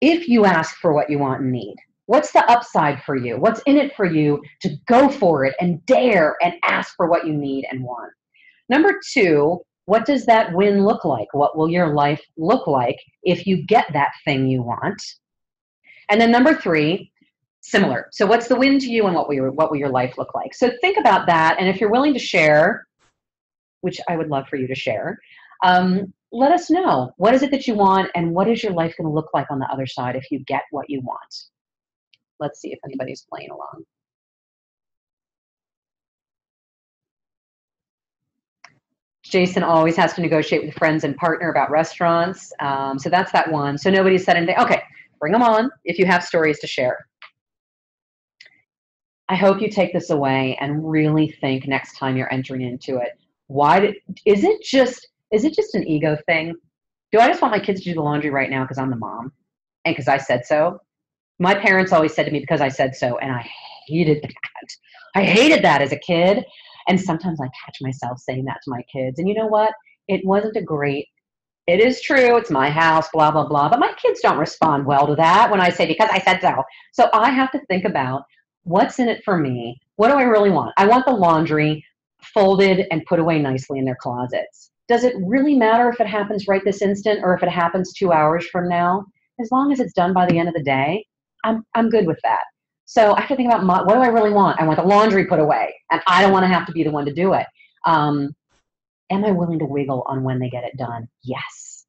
if you ask for what you want and need? What's the upside for you? What's in it for you to go for it and dare and ask for what you need and want? Number two, what does that win look like? What will your life look like if you get that thing you want? And then number three, similar. So what's the win to you and what will your, what will your life look like? So think about that. And if you're willing to share, which I would love for you to share, um, let us know. What is it that you want and what is your life going to look like on the other side if you get what you want? Let's see if anybody's playing along. Jason always has to negotiate with friends and partner about restaurants. Um, so that's that one. So nobody said anything. Okay, bring them on if you have stories to share. I hope you take this away and really think next time you're entering into it. Why did, is it just is it just an ego thing? Do I just want my kids to do the laundry right now because I'm the mom and because I said so? My parents always said to me because I said so, and I hated that. I hated that as a kid. And sometimes I catch myself saying that to my kids. And you know what? It wasn't a great, it is true, it's my house, blah, blah, blah. But my kids don't respond well to that when I say, because I said so. So I have to think about what's in it for me? What do I really want? I want the laundry folded and put away nicely in their closets. Does it really matter if it happens right this instant or if it happens two hours from now? As long as it's done by the end of the day, I'm, I'm good with that. So I have to think about my, what do I really want? I want the laundry put away, and I don't want to have to be the one to do it. Um, am I willing to wiggle on when they get it done? Yes.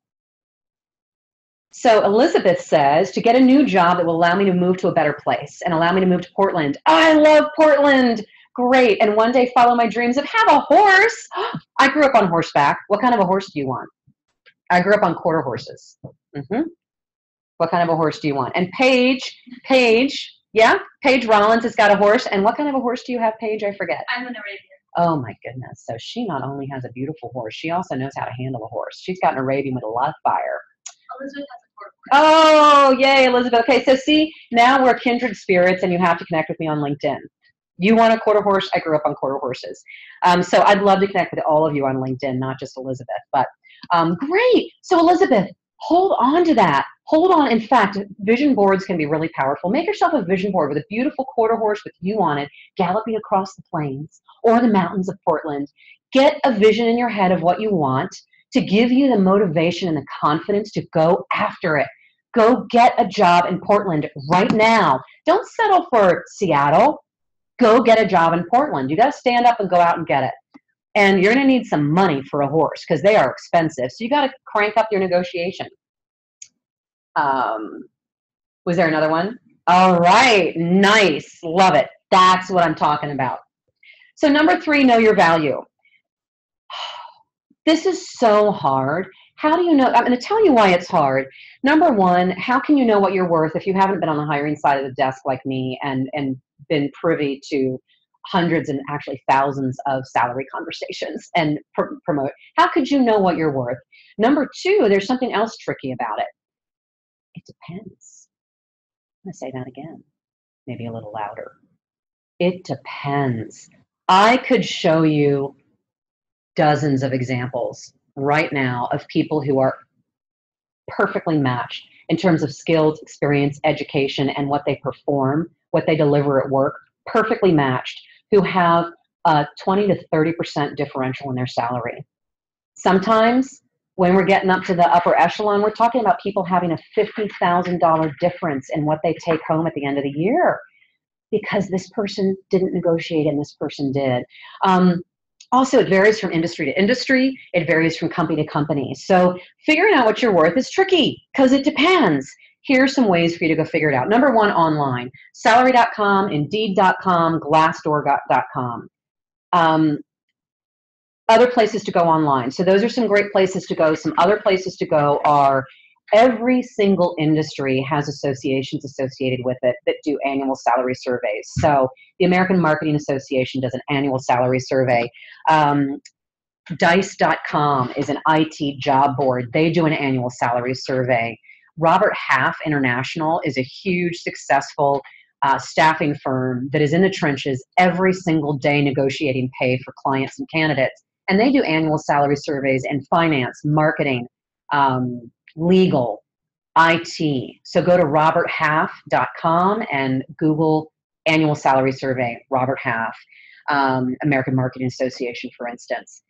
So Elizabeth says to get a new job that will allow me to move to a better place and allow me to move to Portland. I love Portland. Great. And one day follow my dreams of have a horse. [gasps] I grew up on horseback. What kind of a horse do you want? I grew up on quarter horses. Mm-hmm. What kind of a horse do you want? And Paige, Paige, yeah, Paige Rollins has got a horse. And what kind of a horse do you have, Paige? I forget. I'm an Arabian. Oh my goodness. So she not only has a beautiful horse, she also knows how to handle a horse. She's got an Arabian with a lot of fire. Elizabeth has a quarter horse. Oh, yay, Elizabeth. Okay, so see, now we're kindred spirits and you have to connect with me on LinkedIn. You want a quarter horse? I grew up on quarter horses. Um, so I'd love to connect with all of you on LinkedIn, not just Elizabeth. But um, great. So, Elizabeth, hold on to that. Hold on. In fact, vision boards can be really powerful. Make yourself a vision board with a beautiful quarter horse with you on it, galloping across the plains or the mountains of Portland. Get a vision in your head of what you want to give you the motivation and the confidence to go after it. Go get a job in Portland right now. Don't settle for Seattle. Go get a job in Portland. You got to stand up and go out and get it. And you're going to need some money for a horse because they are expensive. So you got to crank up your negotiation. Um, was there another one? All right, nice, love it. That's what I'm talking about. So number three, know your value. [sighs] This is so hard. How do you know? I'm going to tell you why it's hard. Number one, how can you know what you're worth if you haven't been on the hiring side of the desk like me and and been privy to hundreds and actually thousands of salary conversations and pr- promote? How could you know what you're worth? Number two, there's something else tricky about it. It depends. I'm going to say that again, maybe a little louder. It depends. I could show you dozens of examples right now of people who are perfectly matched in terms of skills, experience, education, and what they perform, what they deliver at work, perfectly matched, who have a 20 to 30% differential in their salary. Sometimes when we're getting up to the upper echelon, we're talking about people having a $50,000 difference in what they take home at the end of the year because this person didn't negotiate and this person did. Um, also, it varies from industry to industry. It varies from company to company. So figuring out what you're worth is tricky because it depends. Here's some ways for you to go figure it out. Number one, online. Salary.com, Indeed.com, Glassdoor.com. Um, other places to go online. So those are some great places to go. Some other places to go are every single industry has associations associated with it that do annual salary surveys. So the American Marketing Association does an annual salary survey. Um, Dice.com is an IT job board. They do an annual salary survey. Robert Half International is a huge, successful uh, staffing firm that is in the trenches every single day negotiating pay for clients and candidates. And they do annual salary surveys in finance, marketing, um, legal, IT. So go to roberthalf.com and Google annual salary survey, Robert Half, um, American Marketing Association, for instance.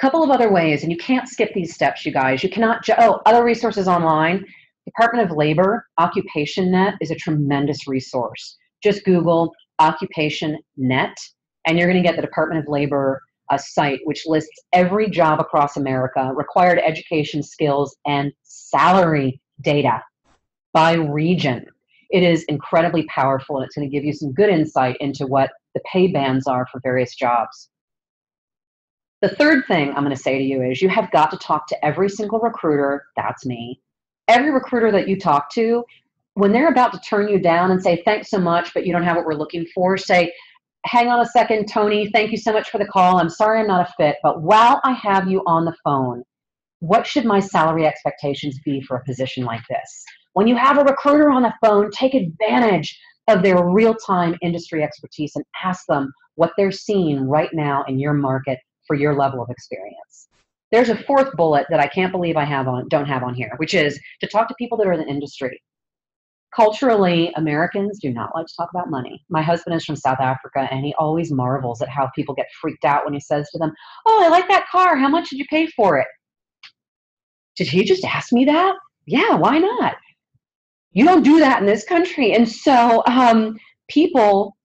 Couple of other ways, and you can't skip these steps, you guys. You cannot, oh, other resources online. Department of Labor, Occupation Net is a tremendous resource. Just Google Occupation Net, and you're going to get the Department of Labor uh, site, which lists every job across America, required education skills, and salary data by region. It is incredibly powerful, and it's going to give you some good insight into what the pay bands are for various jobs. The third thing I'm going to say to you is you have got to talk to every single recruiter, that's me, every recruiter that you talk to, when they're about to turn you down and say, thanks so much, but you don't have what we're looking for, say, hang on a second, Tony, thank you so much for the call. I'm sorry I'm not a fit, but while I have you on the phone, what should my salary expectations be for a position like this? When you have a recruiter on the phone, take advantage of their real time industry expertise and ask them what they're seeing right now in your market for your level of experience. There's a fourth bullet that I can't believe I have on don't have on here, which is to talk to people that are in the industry. Culturally, Americans do not like to talk about money. My husband is from South Africa and he always marvels at how people get freaked out when he says to them, Oh, I like that car. How much did you pay for it? Did he just ask me that? Yeah, why not? You don't do that in this country. And so um, people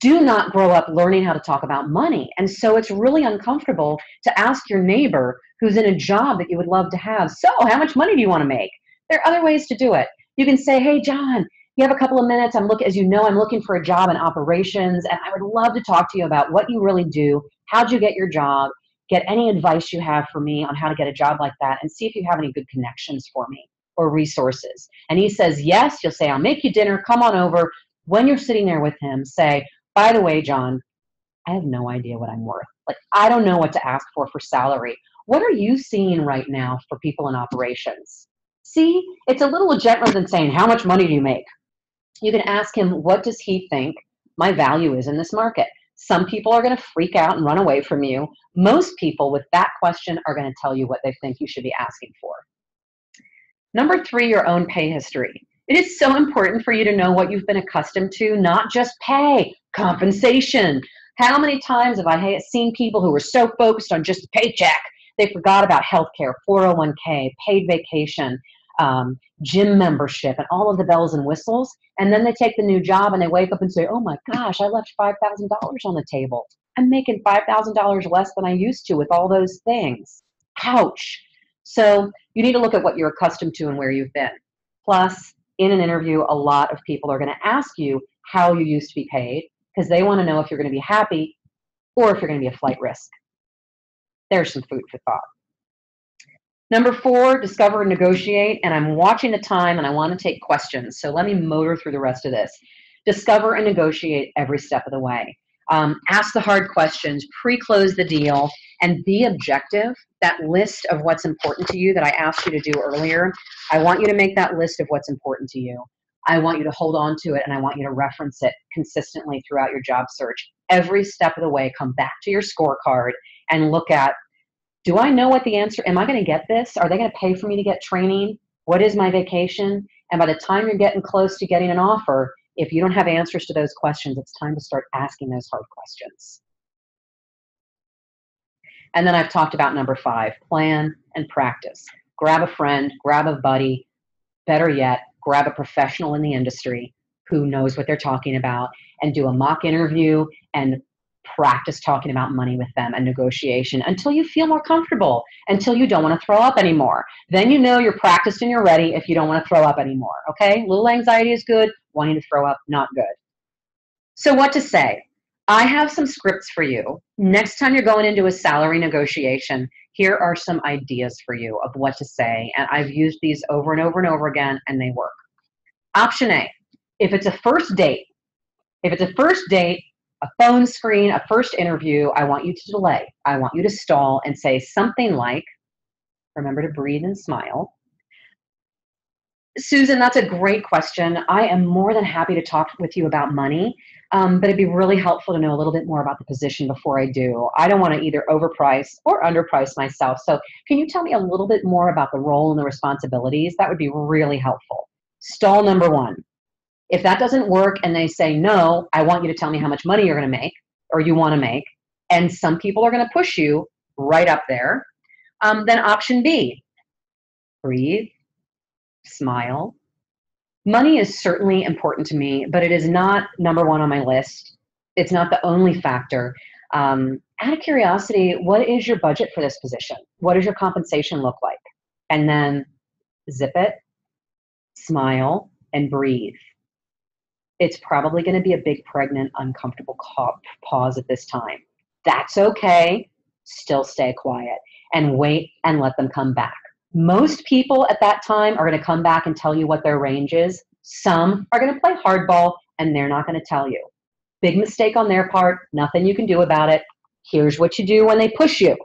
do not grow up learning how to talk about money. And so it's really uncomfortable to ask your neighbor who's in a job that you would love to have, so how much money do you want to make? There are other ways to do it. You can say, hey, John, you have a couple of minutes. I'm looking, as you know, I'm looking for a job in operations, and I would love to talk to you about what you really do. How'd you get your job? Get any advice you have for me on how to get a job like that, and see if you have any good connections for me or resources. And he says, yes. You'll say, I'll make you dinner. Come on over. When you're sitting there with him, say, by the way, John, I have no idea what I'm worth. Like, I don't know what to ask for for salary. What are you seeing right now for people in operations? See, it's a little gentler than saying, How much money do you make? You can ask him, What does he think my value is in this market? Some people are going to freak out and run away from you. Most people with that question are going to tell you what they think you should be asking for. Number three, your own pay history. It is so important for you to know what you've been accustomed to, not just pay compensation. How many times have I seen people who were so focused on just the paycheck, they forgot about healthcare, 401k, paid vacation, um, gym membership, and all of the bells and whistles. And then they take the new job and they wake up and say, oh my gosh, I left $5,000 on the table. I'm making $5,000 less than I used to with all those things. Ouch. So you need to look at what you're accustomed to and where you've been. Plus, in an interview, a lot of people are going to ask you how you used to be paid because they want to know if you're going to be happy or if you're going to be a flight risk. There's some food for thought. Number four, discover and negotiate. And I'm watching the time and I want to take questions. So let me motor through the rest of this. Discover and negotiate every step of the way. Um, ask the hard questions, pre close the deal, and be objective. That list of what's important to you that I asked you to do earlier, I want you to make that list of what's important to you. I want you to hold on to it and I want you to reference it consistently throughout your job search. Every step of the way, come back to your scorecard and look at do I know what the answer am I going to get this? Are they going to pay for me to get training? What is my vacation? And by the time you're getting close to getting an offer, if you don't have answers to those questions, it's time to start asking those hard questions. And then I've talked about number five plan and practice. Grab a friend, grab a buddy, better yet, grab a professional in the industry who knows what they're talking about and do a mock interview and practice talking about money with them and negotiation until you feel more comfortable, until you don't want to throw up anymore. Then you know you're practiced and you're ready if you don't want to throw up anymore. Okay? Little anxiety is good, wanting to throw up, not good. So, what to say? I have some scripts for you. Next time you're going into a salary negotiation, here are some ideas for you of what to say. And I've used these over and over and over again, and they work. Option A if it's a first date, if it's a first date, a phone screen, a first interview, I want you to delay. I want you to stall and say something like, remember to breathe and smile. Susan, that's a great question. I am more than happy to talk with you about money, um, but it'd be really helpful to know a little bit more about the position before I do. I don't want to either overprice or underprice myself. So, can you tell me a little bit more about the role and the responsibilities? That would be really helpful. Stall number one. If that doesn't work and they say, no, I want you to tell me how much money you're going to make or you want to make, and some people are going to push you right up there, um, then option B breathe, smile. Money is certainly important to me, but it is not number one on my list. It's not the only factor. Um, out of curiosity, what is your budget for this position? What does your compensation look like? And then zip it, smile, and breathe. It's probably going to be a big, pregnant, uncomfortable pause at this time. That's okay. Still stay quiet and wait and let them come back. Most people at that time are going to come back and tell you what their range is. Some are going to play hardball and they're not going to tell you. Big mistake on their part, nothing you can do about it. Here's what you do when they push you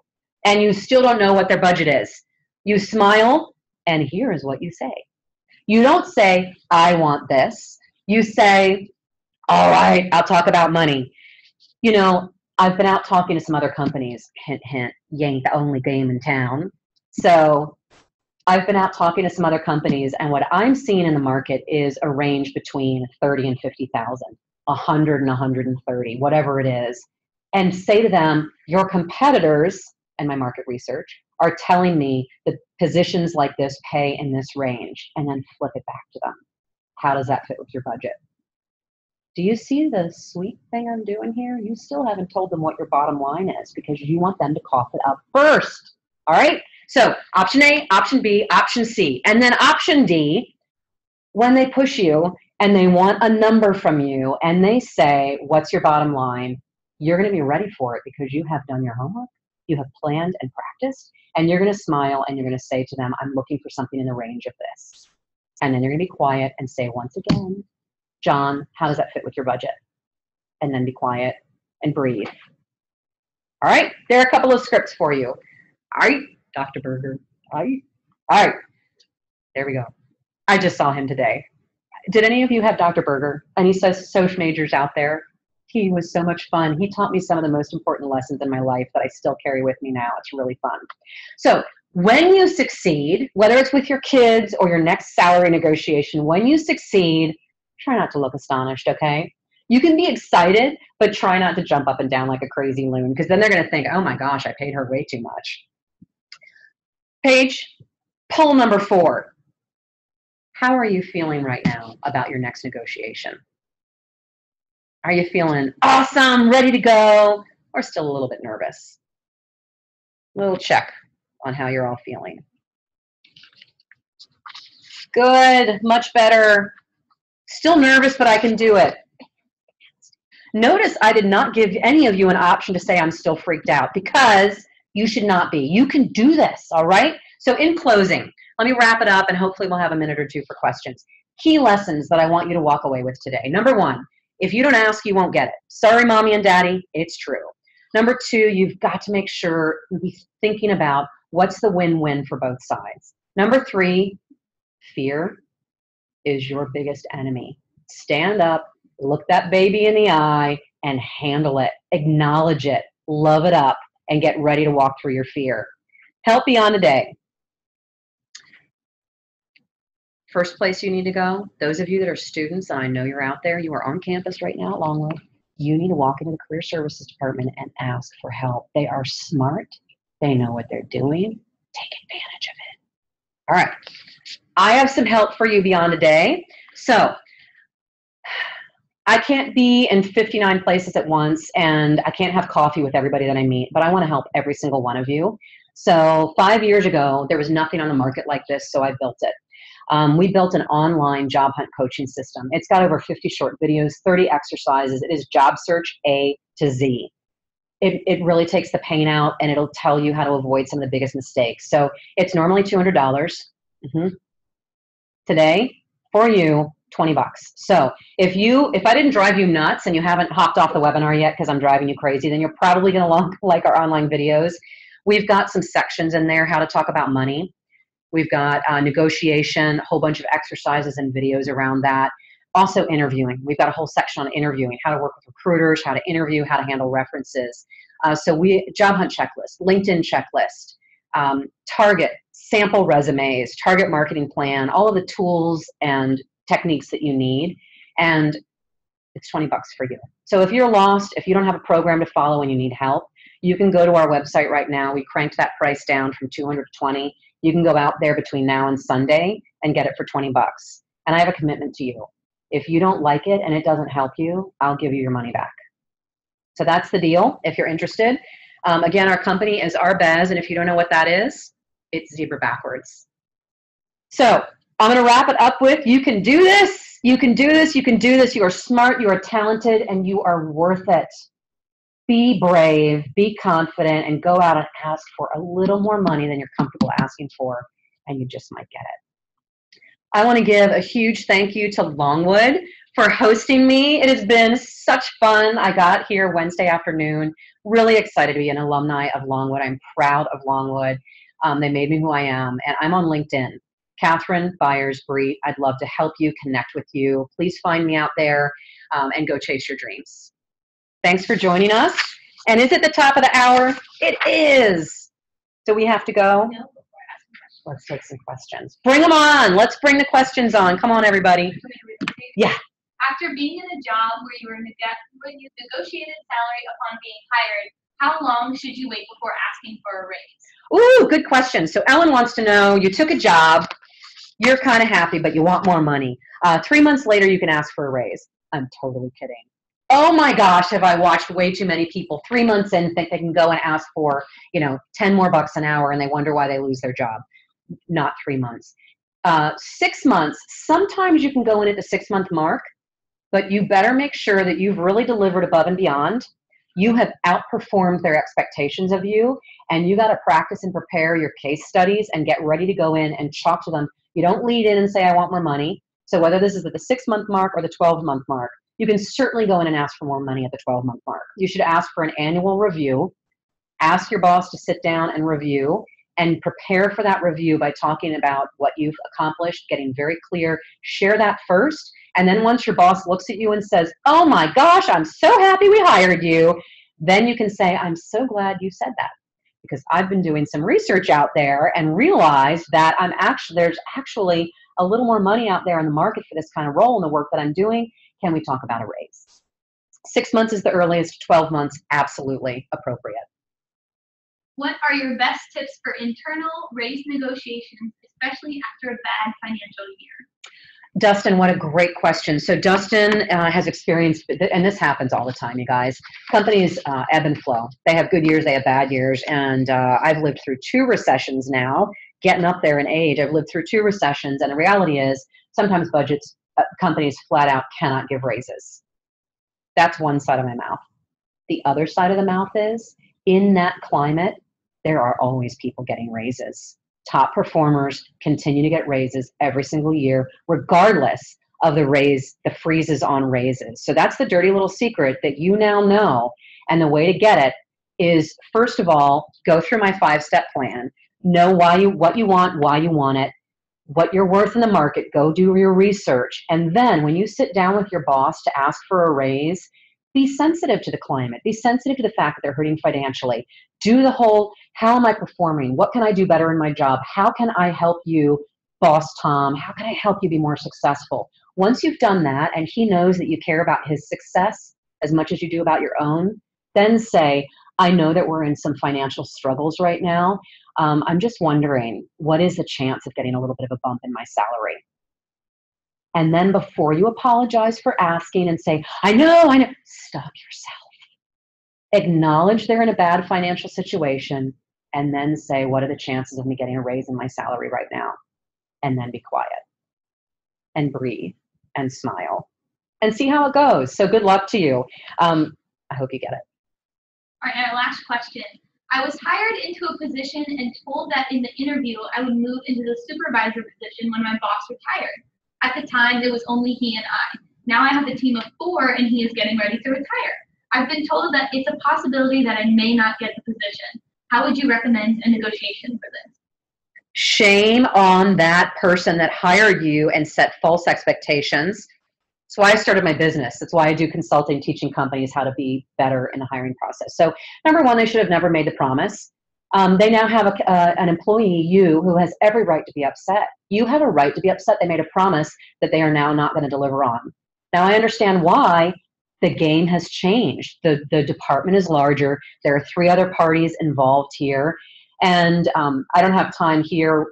and you still don't know what their budget is. You smile, and here is what you say. You don't say, I want this. You say, All right, I'll talk about money. You know, I've been out talking to some other companies. Hint, hint, you ain't the only game in town. So I've been out talking to some other companies, and what I'm seeing in the market is a range between 30 and 50,000, 100 and 130, whatever it is. And say to them, your competitors, and my market research, are telling me that positions like this pay in this range, and then flip it back to them. How does that fit with your budget? Do you see the sweet thing I'm doing here? You still haven't told them what your bottom line is because you want them to cough it up first. All right? So, option A, option B, option C. And then option D, when they push you and they want a number from you and they say, What's your bottom line? You're going to be ready for it because you have done your homework, you have planned and practiced, and you're going to smile and you're going to say to them, I'm looking for something in the range of this. And then you're going to be quiet and say once again, John, how does that fit with your budget? And then be quiet and breathe. All right, there are a couple of scripts for you. All right, Dr. Berger. All right. All right, there we go. I just saw him today. Did any of you have Dr. Berger? And he says, social majors out there? He was so much fun. He taught me some of the most important lessons in my life that I still carry with me now. It's really fun. So, when you succeed, whether it's with your kids or your next salary negotiation, when you succeed, try not to look astonished, okay? You can be excited, but try not to jump up and down like a crazy loon because then they're going to think, oh my gosh, I paid her way too much. Paige, poll number four. How are you feeling right now about your next negotiation? Are you feeling awesome, ready to go, or still a little bit nervous? Little check on how you're all feeling. Good, much better. Still nervous, but I can do it. Notice I did not give any of you an option to say I'm still freaked out because you should not be. You can do this, all right? So, in closing, let me wrap it up and hopefully we'll have a minute or two for questions. Key lessons that I want you to walk away with today. Number one, if you don't ask, you won't get it. Sorry, mommy and daddy, it's true. Number two, you've got to make sure you be thinking about what's the win win for both sides. Number three, fear is your biggest enemy. Stand up, look that baby in the eye, and handle it. Acknowledge it, love it up, and get ready to walk through your fear. Help beyond a day. First place you need to go, those of you that are students, and I know you're out there, you are on campus right now at Longwood, you need to walk into the Career Services Department and ask for help. They are smart, they know what they're doing. Take advantage of it. All right. I have some help for you beyond a day. So, I can't be in 59 places at once and I can't have coffee with everybody that I meet, but I want to help every single one of you. So, five years ago, there was nothing on the market like this, so I built it. Um, we built an online job hunt coaching system. It's got over 50 short videos, 30 exercises. It is job search A to Z. It, it really takes the pain out and it'll tell you how to avoid some of the biggest mistakes. So it's normally 200. dollars mm-hmm today for you 20 bucks. So if you if I didn't drive you nuts and you haven't hopped off the webinar yet because I'm driving you crazy, then you're probably going [laughs] to like our online videos. We've got some sections in there how to talk about money. We've got uh, negotiation, a whole bunch of exercises and videos around that. Also interviewing. We've got a whole section on interviewing, how to work with recruiters, how to interview, how to handle references. Uh, so we job hunt checklist, LinkedIn checklist, um, target sample resumes, target marketing plan, all of the tools and techniques that you need. And it's 20 bucks for you. So if you're lost, if you don't have a program to follow and you need help, you can go to our website right now. We cranked that price down from 220. You can go out there between now and Sunday and get it for 20 bucks. And I have a commitment to you. If you don't like it and it doesn't help you, I'll give you your money back. So that's the deal if you're interested. Um, again, our company is Arbez, and if you don't know what that is, it's zebra backwards. So I'm going to wrap it up with you can do this, you can do this, you can do this. You are smart, you are talented, and you are worth it. Be brave, be confident, and go out and ask for a little more money than you're comfortable asking for, and you just might get it. I want to give a huge thank you to Longwood for hosting me. It has been such fun. I got here Wednesday afternoon. Really excited to be an alumni of Longwood. I'm proud of Longwood. Um, they made me who I am, and I'm on LinkedIn. Catherine Byers Breet. I'd love to help you, connect with you. Please find me out there um, and go chase your dreams. Thanks for joining us. And is it the top of the hour? It is. So we have to go? Let's take some questions. Bring them on. Let's bring the questions on. Come on, everybody. Yeah. After being in a job where you were when you negotiated salary upon being hired, how long should you wait before asking for a raise? Ooh, good question. So Ellen wants to know you took a job, you're kind of happy, but you want more money. Uh, three months later, you can ask for a raise. I'm totally kidding. Oh my gosh, have I watched way too many people three months in think they can go and ask for, you know, 10 more bucks an hour and they wonder why they lose their job. Not three months. Uh, six months, sometimes you can go in at the six month mark, but you better make sure that you've really delivered above and beyond. You have outperformed their expectations of you, and you got to practice and prepare your case studies and get ready to go in and talk to them you don't lead in and say, I want more money. So whether this is at the six month mark or the 12 month mark, you can certainly go in and ask for more money at the 12 month mark. You should ask for an annual review. Ask your boss to sit down and review and prepare for that review by talking about what you've accomplished, getting very clear. Share that first. And then once your boss looks at you and says, Oh my gosh, I'm so happy we hired you, then you can say, I'm so glad you said that because I've been doing some research out there and realized that I'm actually there's actually a little more money out there in the market for this kind of role in the work that I'm doing. Can we talk about a raise? Six months is the earliest, 12 months, absolutely appropriate. What are your best tips for internal raise negotiations, especially after a bad financial year? Dustin, what a great question. So Dustin uh, has experienced, and this happens all the time, you guys. Companies uh, ebb and flow. They have good years, they have bad years, and uh, I've lived through two recessions now. Getting up there in age, I've lived through two recessions, and the reality is sometimes budgets, uh, companies flat out cannot give raises. That's one side of my mouth. The other side of the mouth is in that climate, there are always people getting raises top performers continue to get raises every single year, regardless of the raise, the freezes on raises. So that's the dirty little secret that you now know. And the way to get it is first of all, go through my five step plan. Know why you what you want, why you want it, what you're worth in the market, go do your research. And then when you sit down with your boss to ask for a raise, be sensitive to the climate. Be sensitive to the fact that they're hurting financially. Do the whole how am I performing? What can I do better in my job? How can I help you, boss Tom? How can I help you be more successful? Once you've done that and he knows that you care about his success as much as you do about your own, then say, I know that we're in some financial struggles right now. Um, I'm just wondering, what is the chance of getting a little bit of a bump in my salary? And then before you apologize for asking and say, I know, I know, stop yourself. Acknowledge they're in a bad financial situation and then say, What are the chances of me getting a raise in my salary right now? And then be quiet and breathe and smile and see how it goes. So, good luck to you. Um, I hope you get it. All right, and our last question. I was hired into a position and told that in the interview I would move into the supervisor position when my boss retired. At the time, it was only he and I. Now I have a team of four and he is getting ready to retire. I've been told that it's a possibility that I may not get the position. How would you recommend a negotiation for this? Shame on that person that hired you and set false expectations. That's why I started my business. That's why I do consulting, teaching companies how to be better in the hiring process. So, number one, they should have never made the promise. Um, they now have a, uh, an employee, you, who has every right to be upset. You have a right to be upset. They made a promise that they are now not going to deliver on. Now, I understand why the game has changed. The, the department is larger. There are three other parties involved here. And um, I don't have time here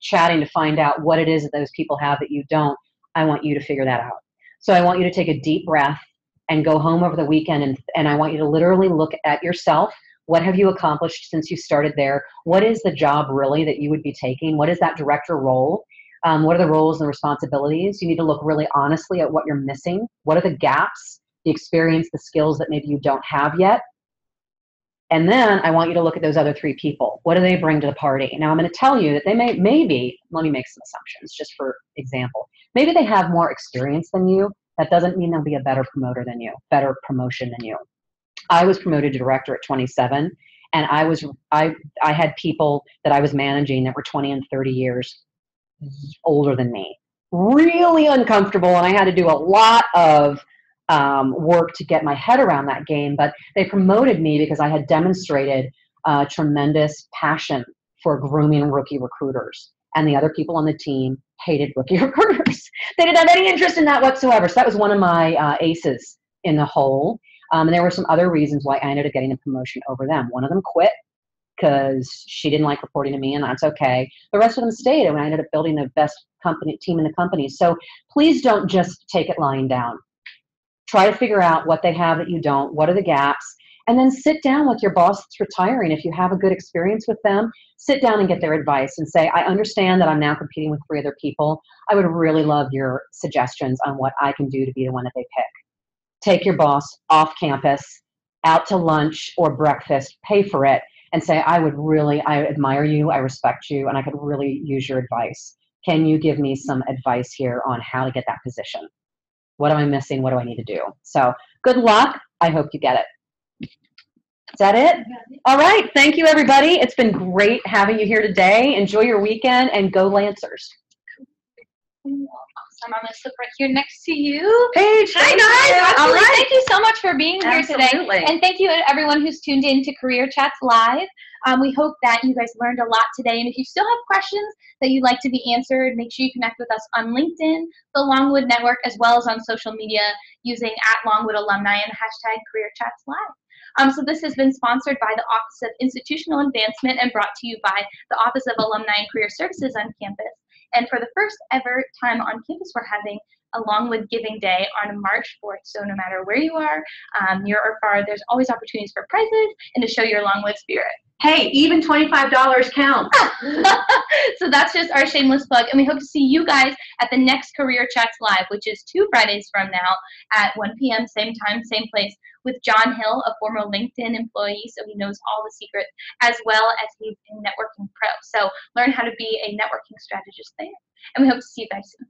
chatting to find out what it is that those people have that you don't, I want you to figure that out. So I want you to take a deep breath and go home over the weekend and, and I want you to literally look at yourself. What have you accomplished since you started there? What is the job really that you would be taking? What is that director role? Um, what are the roles and responsibilities? You need to look really honestly at what you're missing. What are the gaps, the experience, the skills that maybe you don't have yet? And then I want you to look at those other three people. What do they bring to the party? Now I'm going to tell you that they may, maybe, let me make some assumptions just for example. Maybe they have more experience than you. That doesn't mean they'll be a better promoter than you, better promotion than you. I was promoted to director at 27 and I was I I had people that I was managing that were 20 and 30 years older than me. Really uncomfortable and I had to do a lot of um, work to get my head around that game, but they promoted me because I had demonstrated uh, tremendous passion for grooming rookie recruiters. And the other people on the team hated rookie [laughs] recruiters. they didn't have any interest in that whatsoever. So that was one of my uh, aces in the hole. Um, and there were some other reasons why I ended up getting a promotion over them. One of them quit because she didn't like reporting to me, and that's okay. The rest of them stayed, and I ended up building the best company team in the company. So please don't just take it lying down. Try to figure out what they have that you don't. What are the gaps? And then sit down with your boss that's retiring. If you have a good experience with them, sit down and get their advice and say, I understand that I'm now competing with three other people. I would really love your suggestions on what I can do to be the one that they pick. Take your boss off campus, out to lunch or breakfast, pay for it, and say, I would really, I admire you, I respect you, and I could really use your advice. Can you give me some advice here on how to get that position? What am I missing? What do I need to do? So good luck. I hope you get it. Is that it? All right. Thank you, everybody. It's been great having you here today. Enjoy your weekend and go Lancers. I'm going to sit right here next to you. Paige, Hi, thank guys. Absolutely. All right. Thank you so much for being here Absolutely. today. And thank you to everyone who's tuned in to Career Chats Live. Um, we hope that you guys learned a lot today. And if you still have questions that you'd like to be answered, make sure you connect with us on LinkedIn, the Longwood Network, as well as on social media using at Longwood Alumni and hashtag Career Chats Live. Um, so this has been sponsored by the Office of Institutional Advancement and brought to you by the Office of Alumni and Career Services on campus. And for the first ever time on campus, we're having a Longwood Giving Day on March 4th. So no matter where you are, um, near or far, there's always opportunities for prizes and to show your Longwood spirit. Hey, even $25 counts. [laughs] so that's just our shameless plug. And we hope to see you guys at the next Career Chats Live, which is two Fridays from now at 1 p.m., same time, same place, with John Hill, a former LinkedIn employee, so he knows all the secrets, as well as he's a networking pro. So learn how to be a networking strategist there. And we hope to see you guys soon.